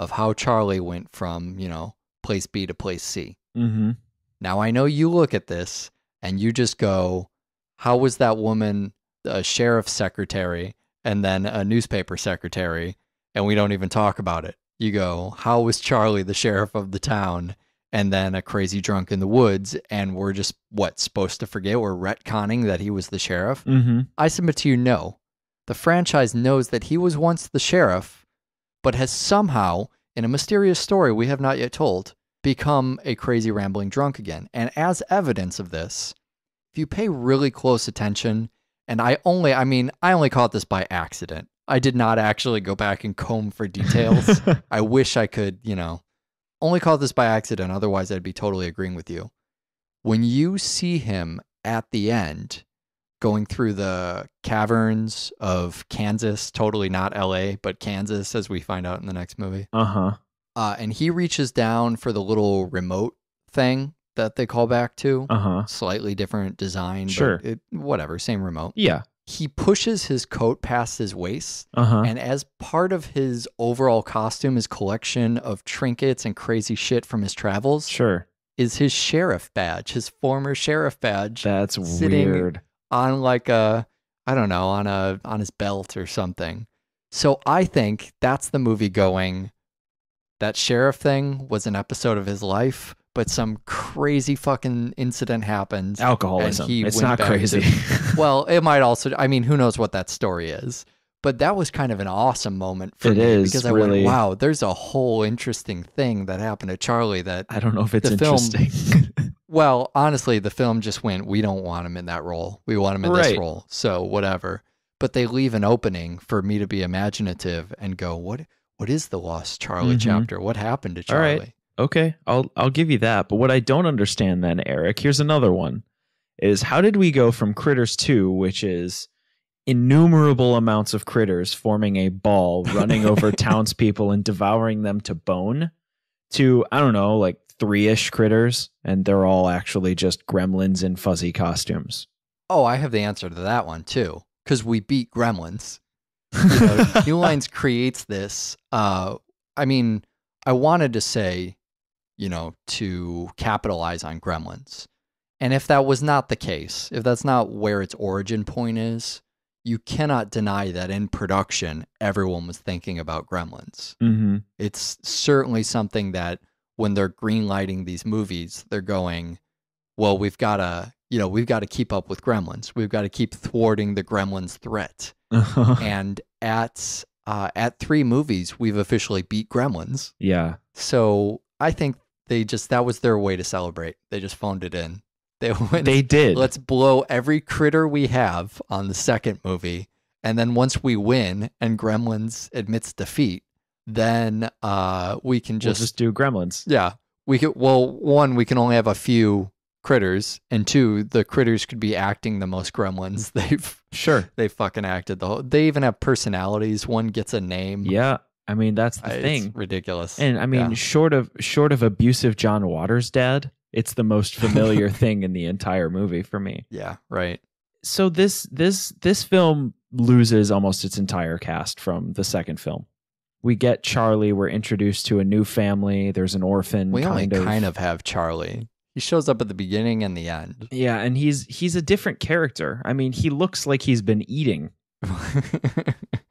of how Charlie went from, you know, place B to place C. Mm-hmm. Now, I know you look at this and you just go, how was that woman a sheriff's secretary and then a newspaper secretary? And we don't even talk about it. You go, how was Charlie the sheriff of the town and then a crazy drunk in the woods? And we're just, what, supposed to forget? We're retconning that he was the sheriff? Mm-hmm. I submit to you, no. The franchise knows that he was once the sheriff, but has somehow, in a mysterious story we have not yet told, become a crazy rambling drunk again. And as evidence of this, if you pay really close attention, and I only, I mean, I only caught this by accident. I did not actually go back and comb for details. I wish I could, you know, only caught this by accident. Otherwise, I'd be totally agreeing with you. When you see him at the end going through the caverns of Kansas, totally not LA, but Kansas, as we find out in the next movie, uh-huh. uh, and he reaches down for the little remote thing that they call back to. Uh-huh. Slightly different design, Sure. it, whatever, same remote. Yeah. He pushes his coat past his waist Uh-huh. and as part of his overall costume, his collection of trinkets and crazy shit from his travels, Sure. is his sheriff badge, his former sheriff badge, That's Sitting- weird. on like a, I don't know, on a on his belt or something. So I think that's the movie going. That sheriff thing was an episode of his life, but some crazy fucking incident happened. Alcoholism. he It's not crazy. well, it might also. I mean, who knows what that story is? But that was kind of an awesome moment for It me is, because I really. went, "Wow, there's a whole interesting thing that happened to Charlie." That, I don't know if it's The film- interesting. well, honestly, the film just went, "We don't want him in that role. We want him in Right. this role." So whatever. But they leave an opening for me to be imaginative and go, "What? What is the lost Charlie Mhm. chapter? What happened to. Charlie?" Okay, I'll I'll give you that. But what I don't understand then, Eric, here's another one. Is how did we go from Critters 2, which is innumerable amounts of critters forming a ball, running over townspeople and devouring them to bone, to I don't know, like three-ish critters, and they're all actually just gremlins in fuzzy costumes. Oh, I have the answer to that one too, because we beat Gremlins. you know, New Lines creates this. Uh, I mean, I wanted to say, you know, to capitalize on Gremlins. And if that was not the case, if that's not where its origin point is, you cannot deny that in production, everyone was thinking about Gremlins. Mm-hmm. It's certainly something that when they're greenlighting these movies, they're going, well, we've got to, you know, we've got to keep up with gremlins. We've got to keep thwarting the gremlins threat. and at uh, at three movies, we've officially beat gremlins. yeah. So I think they just that was their way to celebrate. They just phoned it in. They went, They did. let's blow every critter we have on the second movie, and then once we win and Gremlins admits defeat, then uh we can We'll just, just do Gremlins. yeah we could well one we can only have a few critters, and two the critters could be acting the most Gremlins they've Sure. they fucking acted the whole. They even have personalities. One gets a name. Yeah. I mean, that's the it's thing. ridiculous. And I mean, Yeah. short of short of abusive John Waters' dad, it's the most familiar thing in the entire movie for me. yeah, right. So this this this film loses almost its entire cast from the second film. We get Charlie. We're introduced to a new family. There's an orphan. We only of. kind of have Charlie. He shows up at the beginning and the end. Yeah, and he's he's a different character. I mean, he looks like he's been eating.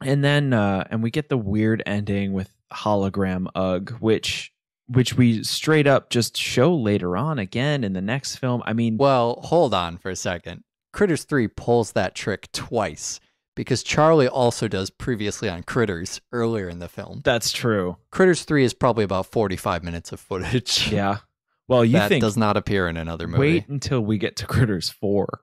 And then uh and we get the weird ending with hologram Ug, which which we straight up just show later on again in the next film. I mean, well, hold on for a second. Critters 3 pulls that trick twice because Charlie also does previously on Critters earlier in the film. that's true. Critters 3 is probably about 45 minutes of footage. Yeah. Well, you that think does not appear in another movie. wait until we get to Critters 4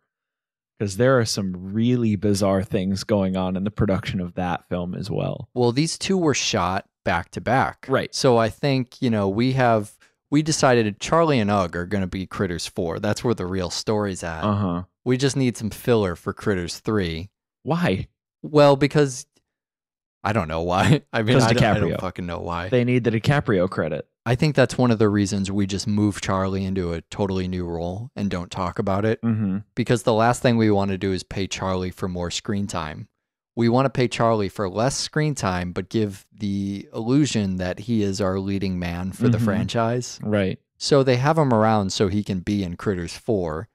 because there are some really bizarre things going on in the production of that film as well. Well, these two were shot back to back. Right. So I think, you know, we have we decided Charlie and Ug are going to be Critters 4. That's where the real story's at. Uh-huh. We just need some filler for Critters 3. Why? Well, because I don't know why. I mean, I don't, I don't fucking know why. They need the DiCaprio credit. I think that's one of the reasons we just move Charlie into a totally new role and don't talk about it Mhm. because the last thing we want to do is pay Charlie for more screen time. We want to pay Charlie for less screen time, but give the illusion that he is our leading man for the Mhm. franchise. Right. So they have him around so he can be in Critters 4.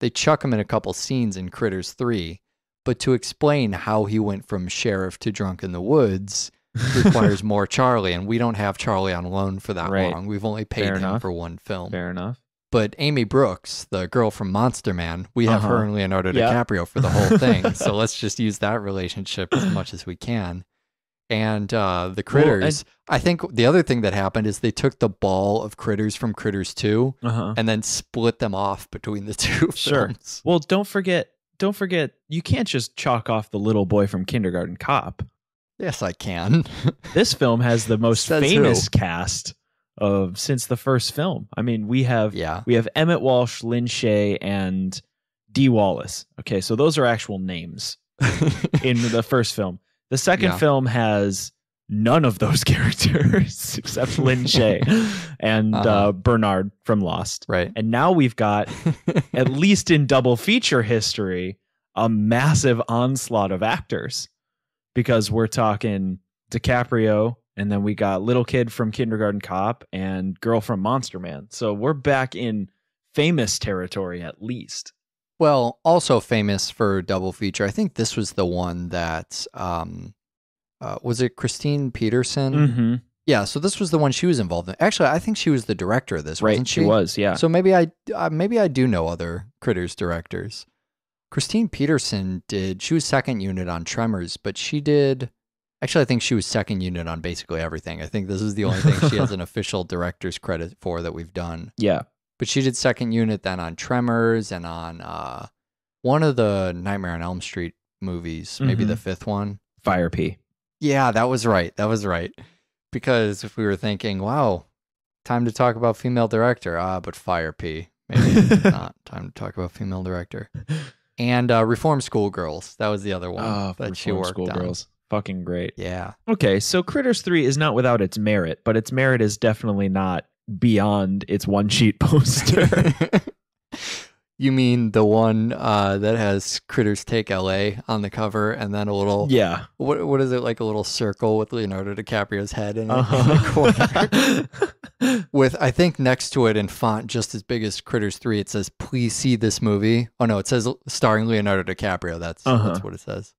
They chuck him in a couple scenes in Critters 3, but to explain how he went from sheriff to drunk in the woods requires more Charlie, and we don't have Charlie on loan for that Right. long. We've only paid Fair him enough. for one film. Fair enough. But Aimee Brooks, the girl from Monster Man, we have her Uh-huh. and Leonardo Yeah. DiCaprio for the whole thing. so let's just use that relationship as much as we can. And uh, the critters, I think the other thing that happened is they took the ball of critters from Critters 2 Uh-huh. and then split them off between the two Sure. films. Well, don't forget, don't forget, you can't just chalk off the little boy from Kindergarten Cop. Yes, I can. This film has the most Says who? famous cast of since the first film. I mean, we have yeah. we have Emmet Walsh, Lin Shaye, and Dee Wallace. Okay, so those are actual names in the first film. The second Yeah. film has none of those characters except Lin Shaye and uh Uh-huh. Bernard from Lost. right. And now we've got at least in double feature history, a massive onslaught of actors because we're talking DiCaprio, and then we got little kid from Kindergarten Cop and girl from Monster Man. So we're back in famous territory at least. Well, also famous for double feature. I think this was the one that um uh, was it Kristine Peterson? Mm-hmm. Yeah, so this was the one she was involved in. Actually, I think she was the director of this, Right, wasn't she she? was, yeah. So maybe I uh, maybe I do know other Critters directors. Kristine Peterson did. She was second unit on Tremors, but she did. Actually, I think she was second unit on basically everything. I think this is the only thing she has an official director's credit for that we've done. yeah. But she did second unit then on Tremors and on uh, one of the Nightmare on Elm Street movies, maybe Mhm. the fifth one. Fire P. Yeah, that was right. That was right. Because if we were thinking, wow, time to talk about female director, ah, but Fire P. Maybe not time to talk about female director. And uh, Reform Schoolgirls. That was the other one Oh, that she Reform worked on. Schoolgirls. Fucking great. Yeah. Okay, so Critters 3 is not without its merit, but its merit is definitely not beyond its one sheet poster. you mean the one uh, that has Critters Take LA on the cover and then a little, yeah. what, what is it, like a little circle with Leonardo DiCaprio's head in, Uh-huh. the corner? with I think next to it in font just as big as Critters 3 it says please see this movie. Oh no, it says starring Leonardo DiCaprio. That's Uh-huh. that's what it says.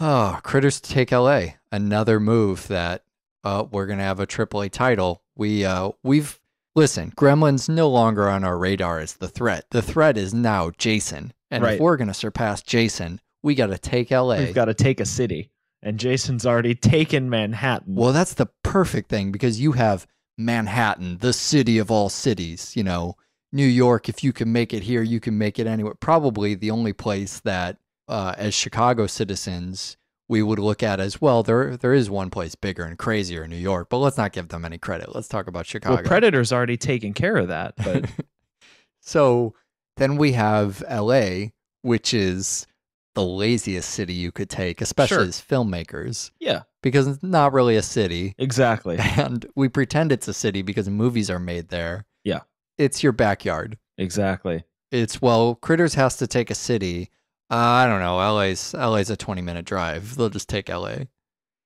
Oh, Critters Take LA. Another move that uh we're going to have a AAA title. We uh we've listen, Gremlins no longer on our radar as the threat. The threat is now Jason. And Right. if we're going to surpass Jason, we got to take LA. We've got to take a city, and Jason's already taken Manhattan. Well, that's the perfect thing because you have Manhattan, the city of all cities, you know, New York, if you can make it here, you can make it anywhere. Probably the only place that, uh, as Chicago citizens, we would look at as well. There, there is one place bigger and crazier, in New York, but let's not give them any credit. Let's talk about Chicago. well, Predator's already taken care of that, but so then we have LA, which is the laziest city you could take, especially Sure. as filmmakers, yeah, because it's not really a city. exactly. and we pretend it's a city because movies are made there. Yeah. It's your backyard. Exactly. It's well, Critters has to take a city. Uh, I don't know. LA's LA's a 20 minute drive. They'll just take LA.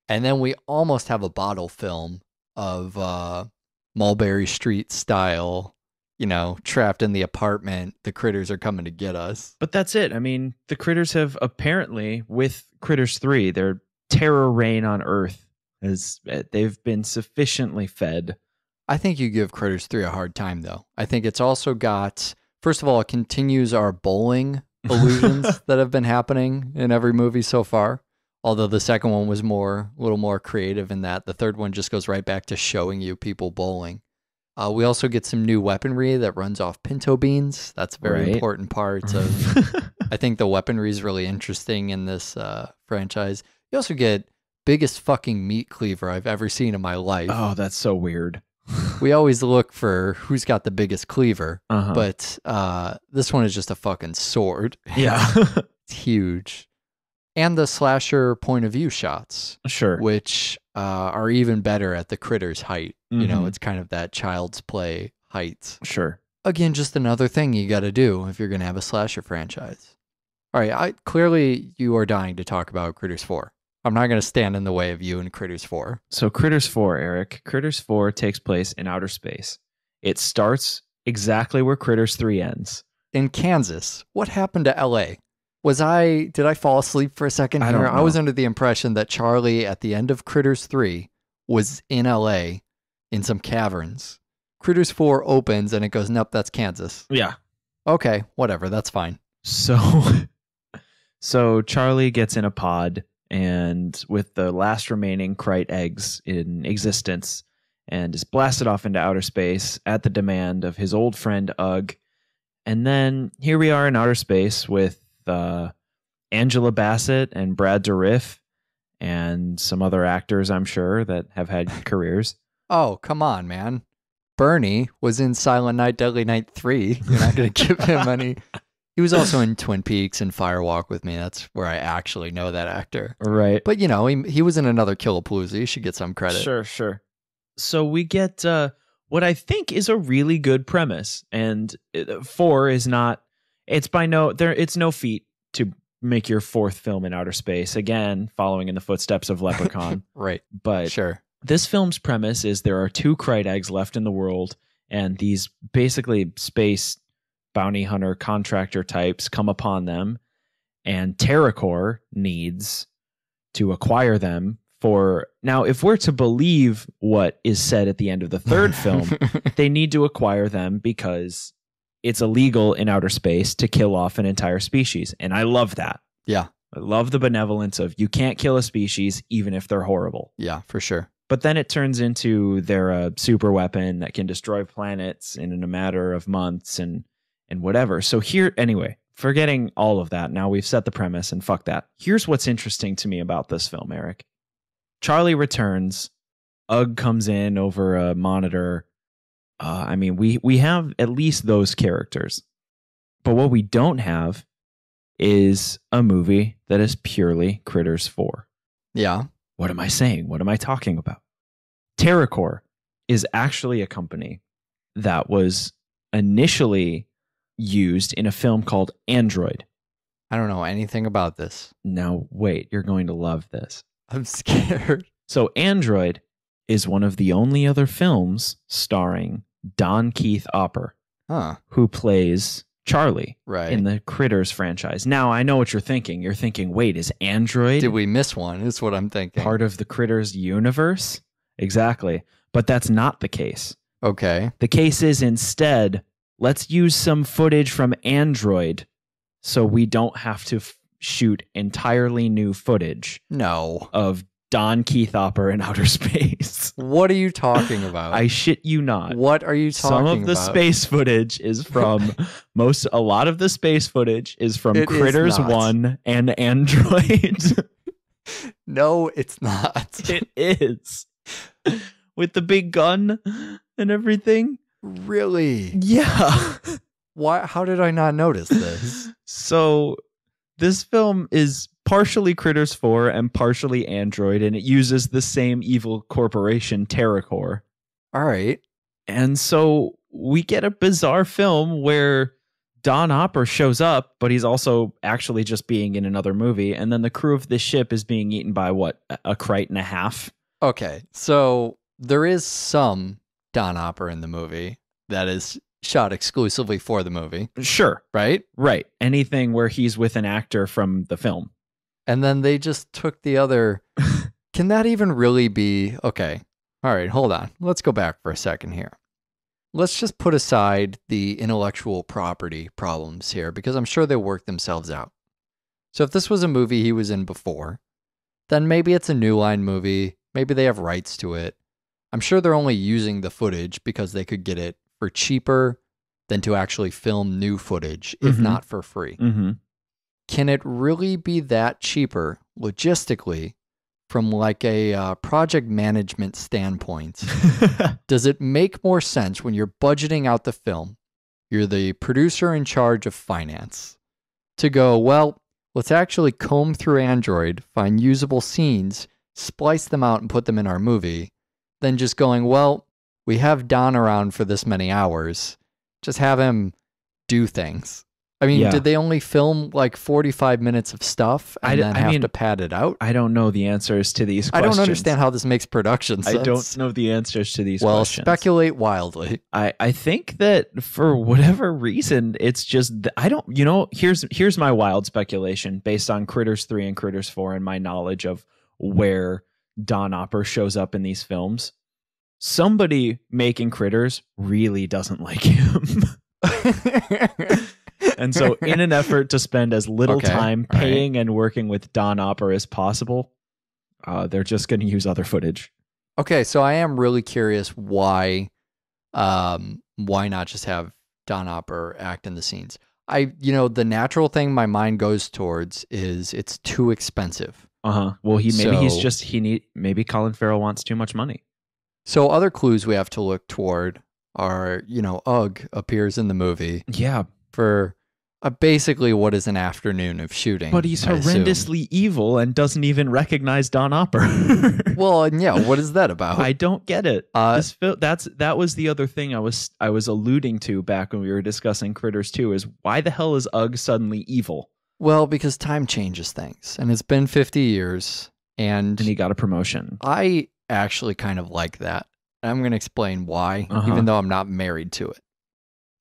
And then we almost have a bottle film of uh Mulberry Street style, you know, trapped in the apartment. The critters are coming to get us. But that's it. I mean, the critters have apparently, with Critters 3, their terror reign on Earth has eh, they've been sufficiently fed. I think you give Critters 3 a hard time though. I think it's also got first of all, it continues our bowling illusions that have been happening in every movie so far. Although the second one was more a little more creative in that. The third one just goes right back to showing you people bowling. Uh, we also get some new weaponry that runs off pinto beans. That's a very Right. important part of I think the weaponry is really interesting in this uh, franchise. You also get biggest fucking meat cleaver I've ever seen in my life. oh, that's so weird. We always look for who's got the biggest cleaver, Uh-huh. but uh, this one is just a fucking sword. yeah, It's huge. And the slasher point of view shots, sure. which uh, are even better at the critter's height. You know, Mhm. it's kind of that child's play height. Sure. Again, just another thing you got to do if you're going to have a slasher franchise. All right, I, clearly you are dying to talk about Critters 4. I'm not going to stand in the way of you and Critters 4. So Critters 4, Eric. Critters 4 takes place in outer space. It starts exactly where Critters 3 ends. In Kansas, what happened to LA? Was I did I fall asleep for a second I here? I was under the impression that Charlie at the end of Critters 3 was in LA in some caverns. Critters 4 opens and it goes, "Nope, that's Kansas." Yeah. Okay, whatever, that's fine. So so Charlie gets in a pod and with the last remaining Krite eggs in existence and is blasted off into outer space at the demand of his old friend Ug. And then here we are in outer space with uh, Angela Bassett and Brad Dourif and some other actors, I'm sure, that have had careers. Oh, come on, man. Bernie was in Silent Night Deadly Night 3. You're not going to give him any He was also in Twin Peaks and Firewalk with me. That's where I actually know that actor. Right. But you know, he he was in another Killapalooza. He should get some credit. Sure, sure. So we get uh, what I think is a really good premise, and uh, four is not. It's by no there. It's no feat to make your fourth film in outer space again, following in the footsteps of Leprechaun. Right. but Sure. this film's premise is there are two Krite eggs left in the world, and these basically space bounty hunter contractor types come upon them, and TerraCore needs to acquire them for now. If we're to believe what is said at the end of the third film, they need to acquire them because it's illegal in outer space to kill off an entire species, and I love that. yeah. I love the benevolence of you can't kill a species even if they're horrible Yeah, for sure. but then it turns into they're a super weapon that can destroy planets in a matter of months and and whatever. So here anyway, forgetting all of that, now we've set the premise and fuck that. Here's what's interesting to me about this film, Eric. Charlie returns, Ug comes in over a monitor. Uh, I mean, we we have at least those characters. But what we don't have is a movie that is purely Critters 4. Yeah. What am I saying? What am I talking about? TerraCore is actually a company that was initially used in a film called Android. I don't know anything about this. Now, wait, you're going to love this. I'm scared. So, Android is one of the only other films starring Don Keith Opper, Huh. who plays Charlie Right. in the Critters franchise. Now, I know what you're thinking. You're thinking, wait, is Android Did we miss one? Is what I'm thinking. part of the Critters universe? Exactly. But that's not the case. Okay. The case is instead, let's use some footage from Android so we don't have to f- shoot entirely new footage No. of Don Keith Opper in outer space. What are you talking about? I shit you not. what are you talking about? Some of the about? space footage is from most a lot of the space footage is from It is Critters not. 1 and Android. No, it's not. it is. With the big gun and everything. Really? Yeah. Why how did I not notice this? So this film is partially Critters 4 and partially Android, and it uses the same evil corporation, TerraCore. All right. And so we get a bizarre film where Don Opper shows up, but he's also actually just being in another movie. And then the crew of this ship is being eaten by what, a- Krite and a half? Okay. So there is some Don Opper in the movie that is shot exclusively for the movie, Sure. right? Right. Anything where he's with an actor from the film. And then they just took the other. Can that even really be okay? All right, hold on. Let's go back for a second here. Let's just put aside the intellectual property problems here because I'm sure they'll work themselves out. So if this was a movie he was in before, then maybe it's a new line movie. Maybe they have rights to it. I'm sure they're only using the footage because they could get it for cheaper than to actually film new footage, if Mhm. not for free Mm-hmm. can it really be that cheaper logistically from like a uh, project management standpoint does it make more sense when you're budgeting out the film you're the producer in charge of finance to go well let's actually comb through android find usable scenes splice them out and put them in our movie than just going well we have don around for this many hours just have him do things I mean, Yeah. did they only film like 45 minutes of stuff and I then I have mean, to pad it out? I don't know the answers to these questions. I don't understand how this makes production sense. I don't know the answers to these questions. Well, questions. speculate wildly. I, I think that for whatever reason, it's just I don't you know here's here's my wild speculation based on Critters three and Critters four and my knowledge of where Don Opper shows up in these films. Somebody making Critters really doesn't like him, and so in an effort to spend as little Okay, time all right. paying and working with Don Opper as possible, uh, they're just going to use other footage. okay, so I am really curious why, um, why not just have Don Opper act in the scenes? I, you know, the natural thing my mind goes towards is it's too expensive. Uh huh. Well, he maybe he's just he need maybe Colin Farrell wants too much money. So other clues we have to look toward are, you know, Ug appears in the movie Yeah, for uh, basically what is an afternoon of shooting. but he's I assume. horrendously evil and doesn't even recognize Don Opper. Well, and yeah, what is that about? I don't get it. Uh, this fil- that's that was the other thing I was I was alluding to back when we were discussing Critters 2 is why the hell is Ug suddenly evil? Well, because time changes things, and it's been 50 years, and, And he got a promotion. I actually kind of like that. I'm going to explain why, Uh-huh. even though I'm not married to it.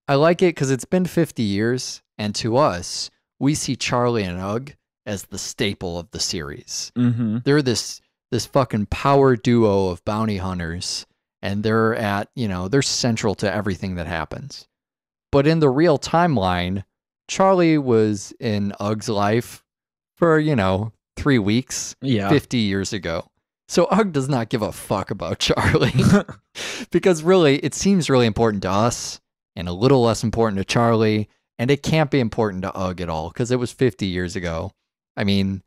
I like it because it's been 50 years, and to us, we see Charlie and Ug as the staple of the series. Mm-hmm. they're this this fucking power duo of bounty hunters and they're at you know they're central to everything that happens but in the real timeline charlie was in ug's life for you know three weeks Yeah. 50 years ago so ug does not give a fuck about charlie because really it seems really important to us and a little less important to charlie and it can't be important to ugg at all because it was 50 years ago i mean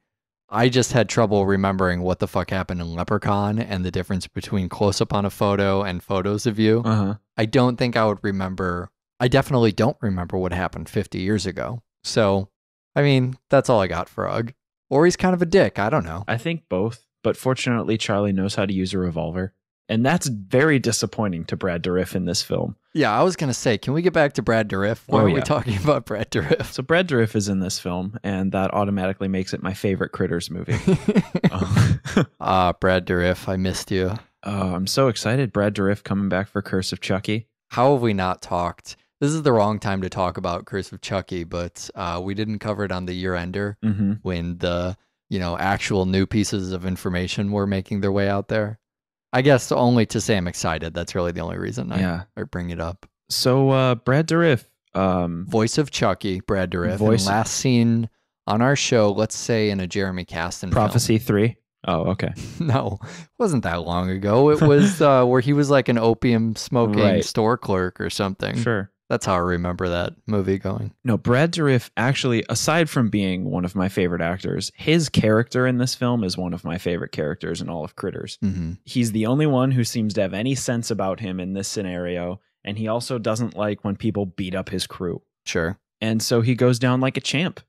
I just had trouble remembering what the fuck happened in Leprechaun and the difference between close up on a photo and photos of you. uh-huh. I don't think I would remember. I definitely don't remember what happened 50 years ago. So, I mean, that's all I got for Ug. Or he's kind of a dick. I don't know. I think both, but fortunately Charlie knows how to use a revolver. And that's very disappointing to Brad Dourif in this film. Yeah, I was going to say, can we get back to Brad Dourif? Why Oh, are we talking about Brad Dourif? So Brad Dourif is in this film, and that automatically makes it my favorite Critters movie. Oh. Ah, Brad Dourif, I missed you. Oh, I'm so excited. Brad Dourif coming back for Curse of Chucky. How have we not talked? This is the wrong time to talk about Curse of Chucky, but uh, we didn't cover it on the year ender. Mm-hmm. when the you know actual new pieces of information were making their way out there. I guess only to say I'm excited. That's really the only reason I, Yeah. I bring it up. So uh, Brad Dourif, um, Voice of Chucky, Brad Dourif. Voice- and last seen on our show, let's say in a Jeremy Kasten film. Prophecy Three. Oh, okay. No, it wasn't that long ago. It was uh, where he was like an opium smoking Right. store clerk or something. Sure. That's how I remember that movie going. No, Brad Dourif actually, aside from being one of my favorite actors, his character in this film is one of my favorite characters in all of Critters. hmm He's the only one who seems to have any sense about him in this scenario, and he also doesn't like when people beat up his crew. Sure. And so he goes down like a champ.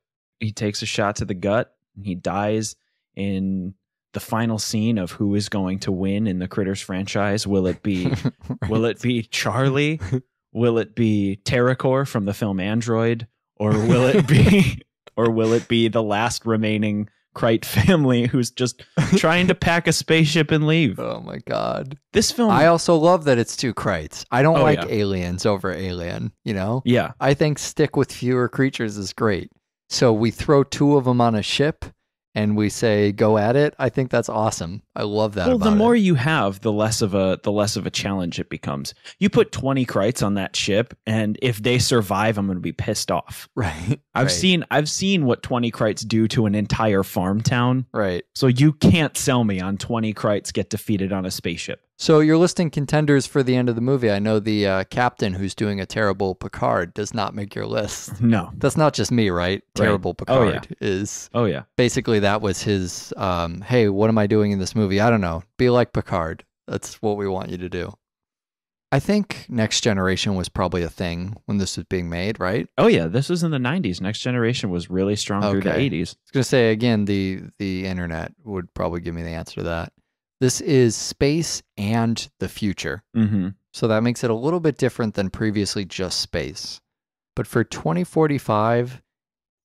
He takes a shot to the gut, and he dies in the final scene of who is going to win in the Critters franchise. Will it be Will it be Charlie? will it be Terracor from the film Android? Or will it be or will it be the last remaining Krite family who's just trying to pack a spaceship and leave? Oh my god. This film I also love that it's two Krites. I don't Oh, like yeah. aliens over alien, you know? Yeah. I think stick with fewer creatures is great. So we throw two of them on a ship and we say go at it. I think that's awesome. I love that Well, the more it. you have, the less of a the less of a challenge it becomes. You put 20 Krites on that ship and if they survive, I'm going to be pissed off. right. I've right, seen I've seen what 20 Krites do to an entire farm town. right. So you can't sell me on 20 Krites get defeated on a spaceship. So you're listing contenders for the end of the movie. I know the uh, captain who's doing a terrible Picard does not make your list. No. That's not just me, right? Terrible Oh, yeah. Picard is Oh yeah. basically that was his um, hey, what am I doing in this movie? I don't know. Be like Picard. That's what we want you to do. I think Next Generation was probably a thing when this was being made, right? Oh yeah, this was in the 90s. Next Generation was really strong through the 80s. I was gonna say again, the the internet would probably give me the answer to that. This is space and the future. Mhm. So that makes it a little bit different than previously just space. But for 2045,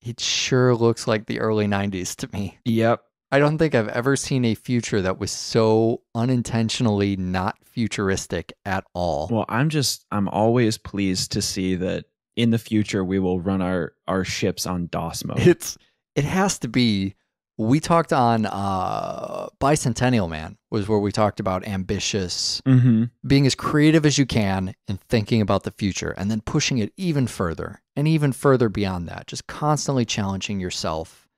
it sure looks like the early 90s to me. Yep. I don't think I've ever seen a future that was so unintentionally not futuristic at all. Well, I'm just I'm always pleased to see that in the future we will run our our ships on DOS mode. it's it has to be we talked on uh Bicentennial Man was where we talked about ambitious mhm. being as creative as you can and thinking about the future and then pushing it even further and even further beyond that just constantly challenging yourself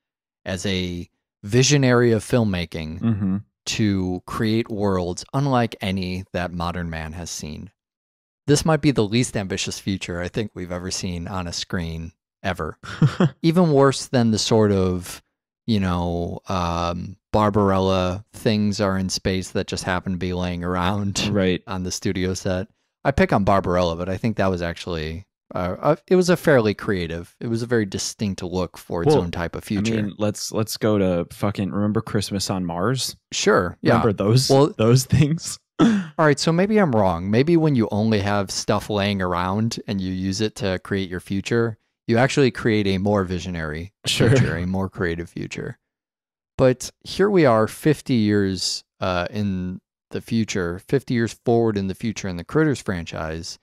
as a visionary of filmmaking Mhm. to create worlds unlike any that modern man has seen this might be the least ambitious future i think we've ever seen on a screen ever even worse than the sort of you know um barbarella things are in space that just happen to be laying around right. on the studio set. I pick on Barbarella, but I think that was actually uh, it was a fairly creative. It was a very distinct look for its Well, own type of future. I mean, let's let's go to fucking remember Christmas on Mars? sure, yeah. Remember those Well- those things? All right, so maybe I'm wrong. Maybe when you only have stuff laying around and you use it to create your future, you actually create a more visionary Sure. future, a more creative future. But here we are 50 years uh, in the future, 50 years forward in the future in the Critters franchise.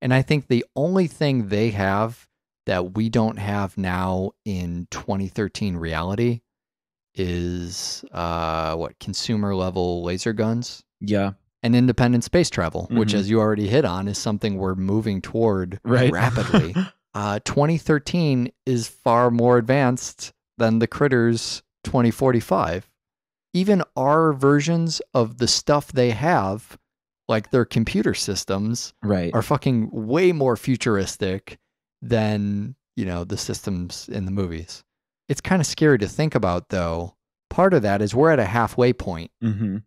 And I think the only thing they have that we don't have now in 2013 reality is uh, what consumer level laser guns yeah. and independent space travel, which, Mhm. as you already hit on, is something we're moving toward Right. rapidly. uh, 2013 is far more advanced than the Critters 2045. Even our versions of the stuff they have, like their computer systems, right. are fucking way more futuristic than, you know, the systems in the movies. It's kind of scary to think about, though. Part of that is we're at a halfway point. Mhm.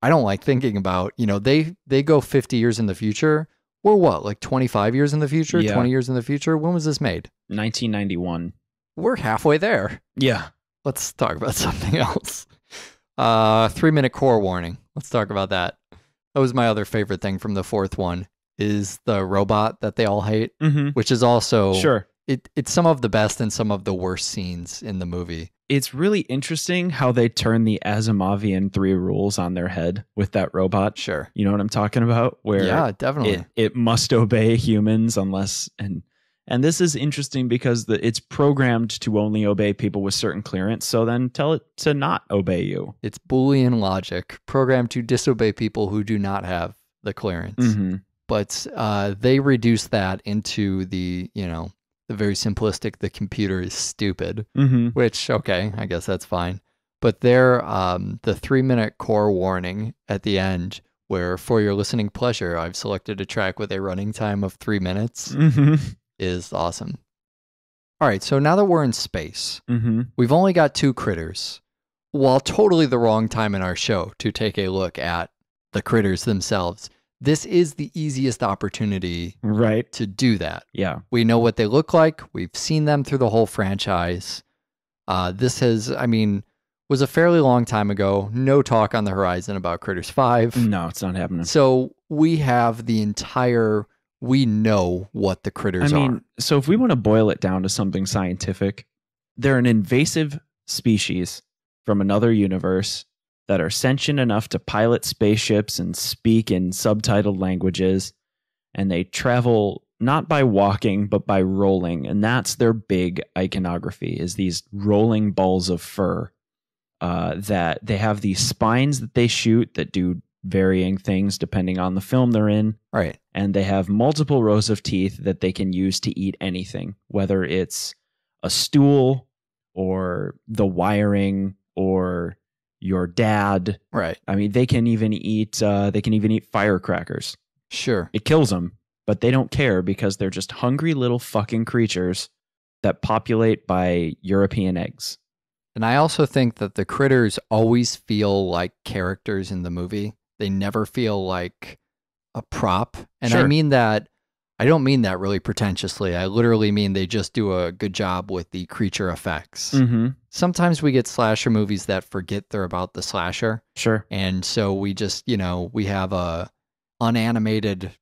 I don't like thinking about, you know, they they go 50 years in the future. We're what, like 25 years in the future, Yeah. 20 years in the future? When was this made? 1991. We're halfway there. Yeah. Let's talk about something else. Uh 3-minute core warning. Let's talk about that. That was my other favorite thing from the fourth one is the robot that they all hate, Mhm. which is also Sure. It, it's some of the best and some of the worst scenes in the movie. It's really interesting how they turn the Asimovian three rules on their head with that robot. Sure. You know what I'm talking about? Where Yeah, definitely. it, it must obey humans unless and And this is interesting because the, it's programmed to only obey people with certain clearance. So then tell it to not obey you. It's Boolean logic programmed to disobey people who do not have the clearance. Mm-hmm. But uh, they reduce that into the, you know, the very simplistic, the computer is stupid, Mm-hmm. which, okay, I guess that's fine. But there, um, the three minute core warning at the end, where for your listening pleasure, I've selected a track with a running time of three minutes, Mm-hmm. is awesome. All right, so now that we're in space, Mm-hmm. We've only got two critters. While totally the wrong time in our show to take a look at the critters themselves, this is the easiest opportunity Right. to do that. Yeah. We know what they look like. We've seen them through the whole franchise. Uh, this has, I mean, was a fairly long time ago. No talk on the horizon about Critters 5. No, it's not happening. So we have the entire, we know what the critters I mean, are. so if we want to boil it down to something scientific, they're an invasive species from another universe that are sentient enough to pilot spaceships and speak in subtitled languages. And they travel not by walking, but by rolling. And that's their big iconography is these rolling balls of fur uh, that they have these spines that they shoot that do varying things depending on the film they're in Right. and they have multiple rows of teeth that they can use to eat anything, whether it's a stool or the wiring or your dad. Right. I mean, they can even eat. Uh, they can even eat firecrackers. Sure. It kills them, but they don't care because they're just hungry little fucking creatures that populate by European eggs. And I also think that the critters always feel like characters in the movie. They never feel like a prop. And I mean that, I don't mean that really pretentiously. I literally mean they just do a good job with the creature effects. Mm-hmm. Sometimes we get slasher movies that forget they're about the slasher. Sure. And so we just, you know, we have a unanimated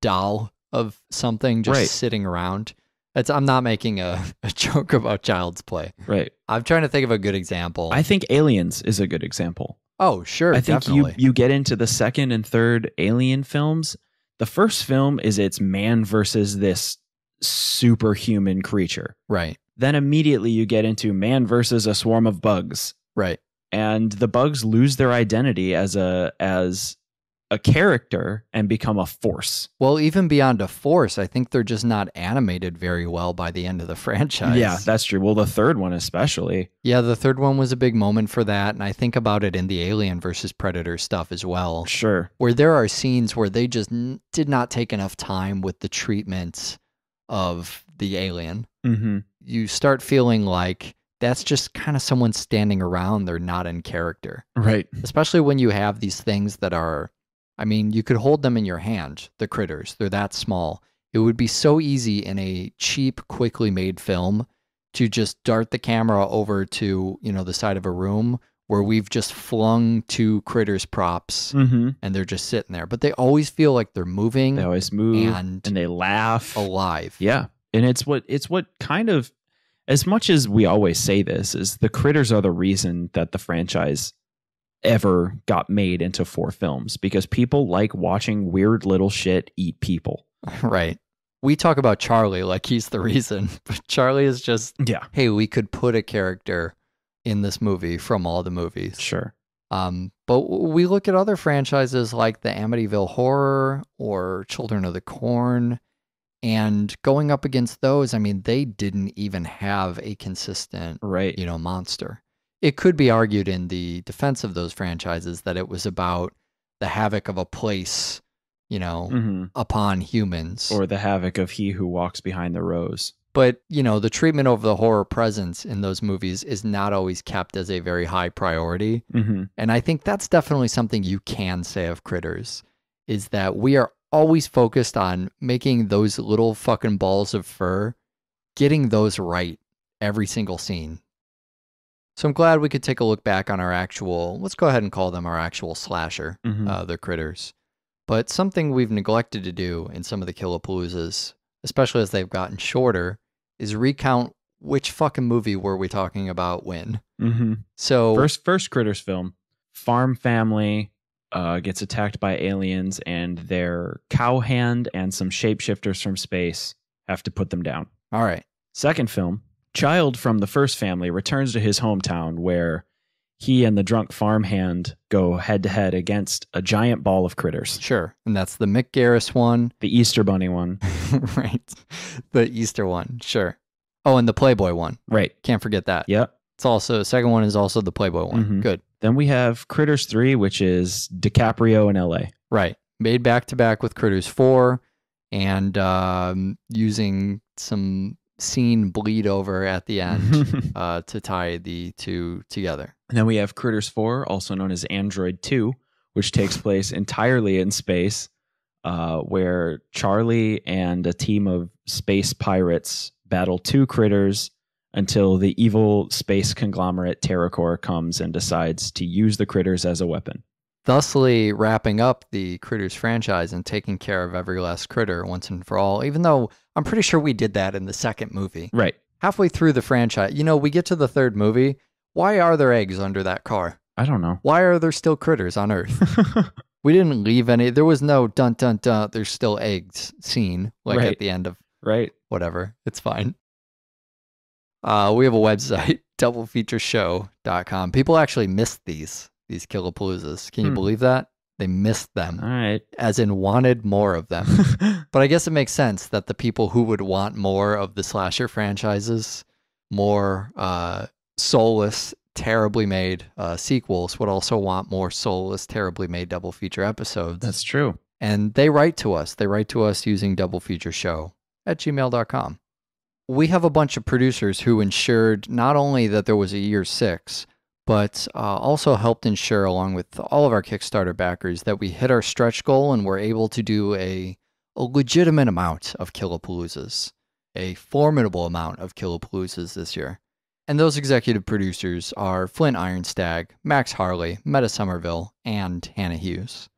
doll of something just Right. sitting around. It's, I'm not making a, a joke about child's play. Right. I'm trying to think of a good example. I think Aliens is a good example. oh, sure. I think definitely. you you get into the second and third Alien films. The first film is it's man versus this superhuman creature. right, Then immediately you get into man versus a swarm of bugs, right. and the bugs lose their identity as a as a character and become a force. Well, even beyond a force, I think they're just not animated very well by the end of the franchise. Yeah, that's true. Well, the third one especially. yeah. The third one was a big moment for that, and I think about it in the Alien versus Predator stuff as well. Sure. where there are scenes where they just n- did not take enough time with the treatment of the alien. Mm-hmm. You start feeling like that's just kind of someone standing around. They're not in character, Right. especially when you have these things that are, I mean, you could hold them in your hand, the critters. They're that small. It would be so easy in a cheap, quickly made film to just dart the camera over to, you know, the side of a room where we've just flung two critters props Mm-hmm. and they're just sitting there. But they always feel like they're moving They always move and, and they laugh. alive. Yeah. And it's what it's what kind of as much as we always say this is the critters are the reason that the franchise ever got made into four films because people like watching weird little shit eat people. Right. We talk about Charlie like he's the reason, but Charlie is just, Yeah. hey, we could put a character in this movie from all the movies. Sure. Um, but we look at other franchises like the Amityville Horror or Children of the Corn, and going up against those, I mean, they didn't even have a consistent Right. you know, monster. It could be argued in the defense of those franchises that it was about the havoc of a place, you know, hmm upon humans. Or the havoc of he who walks behind the rows. but, you know, the treatment of the horror presence in those movies is not always kept as a very high priority. Mm-hmm. And I think that's definitely something you can say of Critters is that we are always focused on making those little fucking balls of fur, getting those right every single scene. So I'm glad we could take a look back on our actual, let's go ahead and call them our actual slasher, Mhm. uh, the Critters. But something we've neglected to do in some of the Killapaloozas, especially as they've gotten shorter, is recount which fucking movie were we talking about when. Mm-hmm. So First, first critters film. Farm family uh, gets attacked by aliens, and their cowhand and some shapeshifters from space have to put them down. All right. Second film, child from the first family returns to his hometown where he and the drunk farmhand go head to head against a giant ball of critters. Sure. And that's the Mick Garris one. The Easter Bunny one. right. The Easter one. Sure. Oh, and the Playboy one. Right. Can't forget that. Yep. It's also, the second one is also the Playboy one. Mhm. Good. Then we have Critters 3, which is DiCaprio in LA. Right. Made back to back with Critters 4 and um, using some scene bleed over at the end uh, to tie the two together. then we have Critters 4, also known as Android 2, which takes place entirely in space, uh, where Charlie and a team of space pirates battle two critters until the evil space conglomerate Terracor comes and decides to use the critters as a weapon. Thusly wrapping up the Critters franchise and taking care of every last critter once and for all, even though I'm pretty sure we did that in the second movie. Right. Halfway through the franchise, you know, we get to the third movie. Why are there eggs under that car? I don't know. Why are there still critters on Earth? We didn't leave any. There was no dun dun dun. There's still eggs scene like Right. at the end of right. whatever. It's fine. Uh, we have a website, doublefeatureshow.com. People actually missed these these Killapaloozas. Can you Hmm. believe that? They missed them, All right. as in wanted more of them. but I guess it makes sense that the people who would want more of the slasher franchises, more uh, soulless, terribly made uh, sequels, would also want more soulless, terribly made double feature episodes That's true. and they write to us. They write to us using double feature show at gmail.com. We have a bunch of producers who ensured not only that there was a year six, but uh, also helped ensure, along with all of our Kickstarter backers, that we hit our stretch goal and were able to do a, a legitimate amount of Killapaloozas, a formidable amount of Killapaloozas this year. And those executive producers are Flint Ironstag, Max Harley, Meta Somerville, and Hannah Hughes.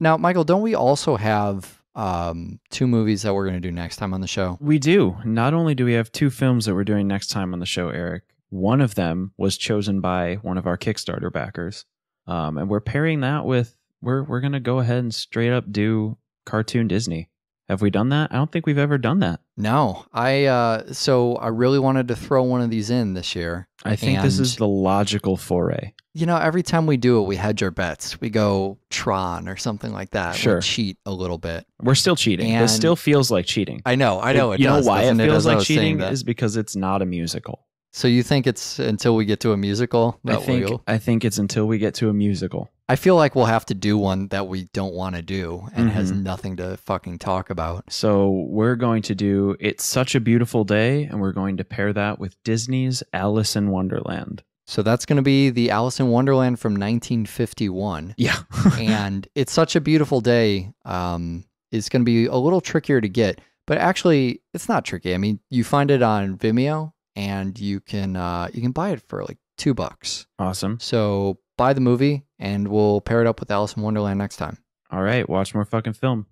Now, Michael, don't we also have um, two movies that we're going to do next time on the show? We do. Not only do we have two films that we're doing next time on the show, Eric, one of them was chosen by one of our Kickstarter backers. Um, and we're pairing that with we're we're gonna go ahead and straight up do cartoon Disney. Have we done that? I don't think we've ever done that. No, I uh, so I really wanted to throw one of these in this year. I think this is the logical foray. You know, every time we do it, we hedge our bets. We go Tron or something like that. Sure. We cheat a little bit. We're still cheating. And- this still feels like cheating. I know, I know. It, you does, know why it feels As I like cheating is because it's not a musical. So you think it's until we get to a musical I think we'll? I think it's until we get to a musical. I feel like we'll have to do one that we don't want to do and has Mhm. nothing to fucking talk about. So we're going to do It's Such a Beautiful Day, and we're going to pair that with Disney's Alice in Wonderland. So that's going to be the Alice in Wonderland from 1951. Yeah. and it's such a beautiful day. Um, it's going to be a little trickier to get, but actually, it's not tricky. I mean, you find it on Vimeo, and you can uh, you can buy it for like two bucks. awesome. So buy the movie, and we'll pair it up with Alice in Wonderland next time. All right. Watch more fucking film.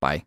Bye.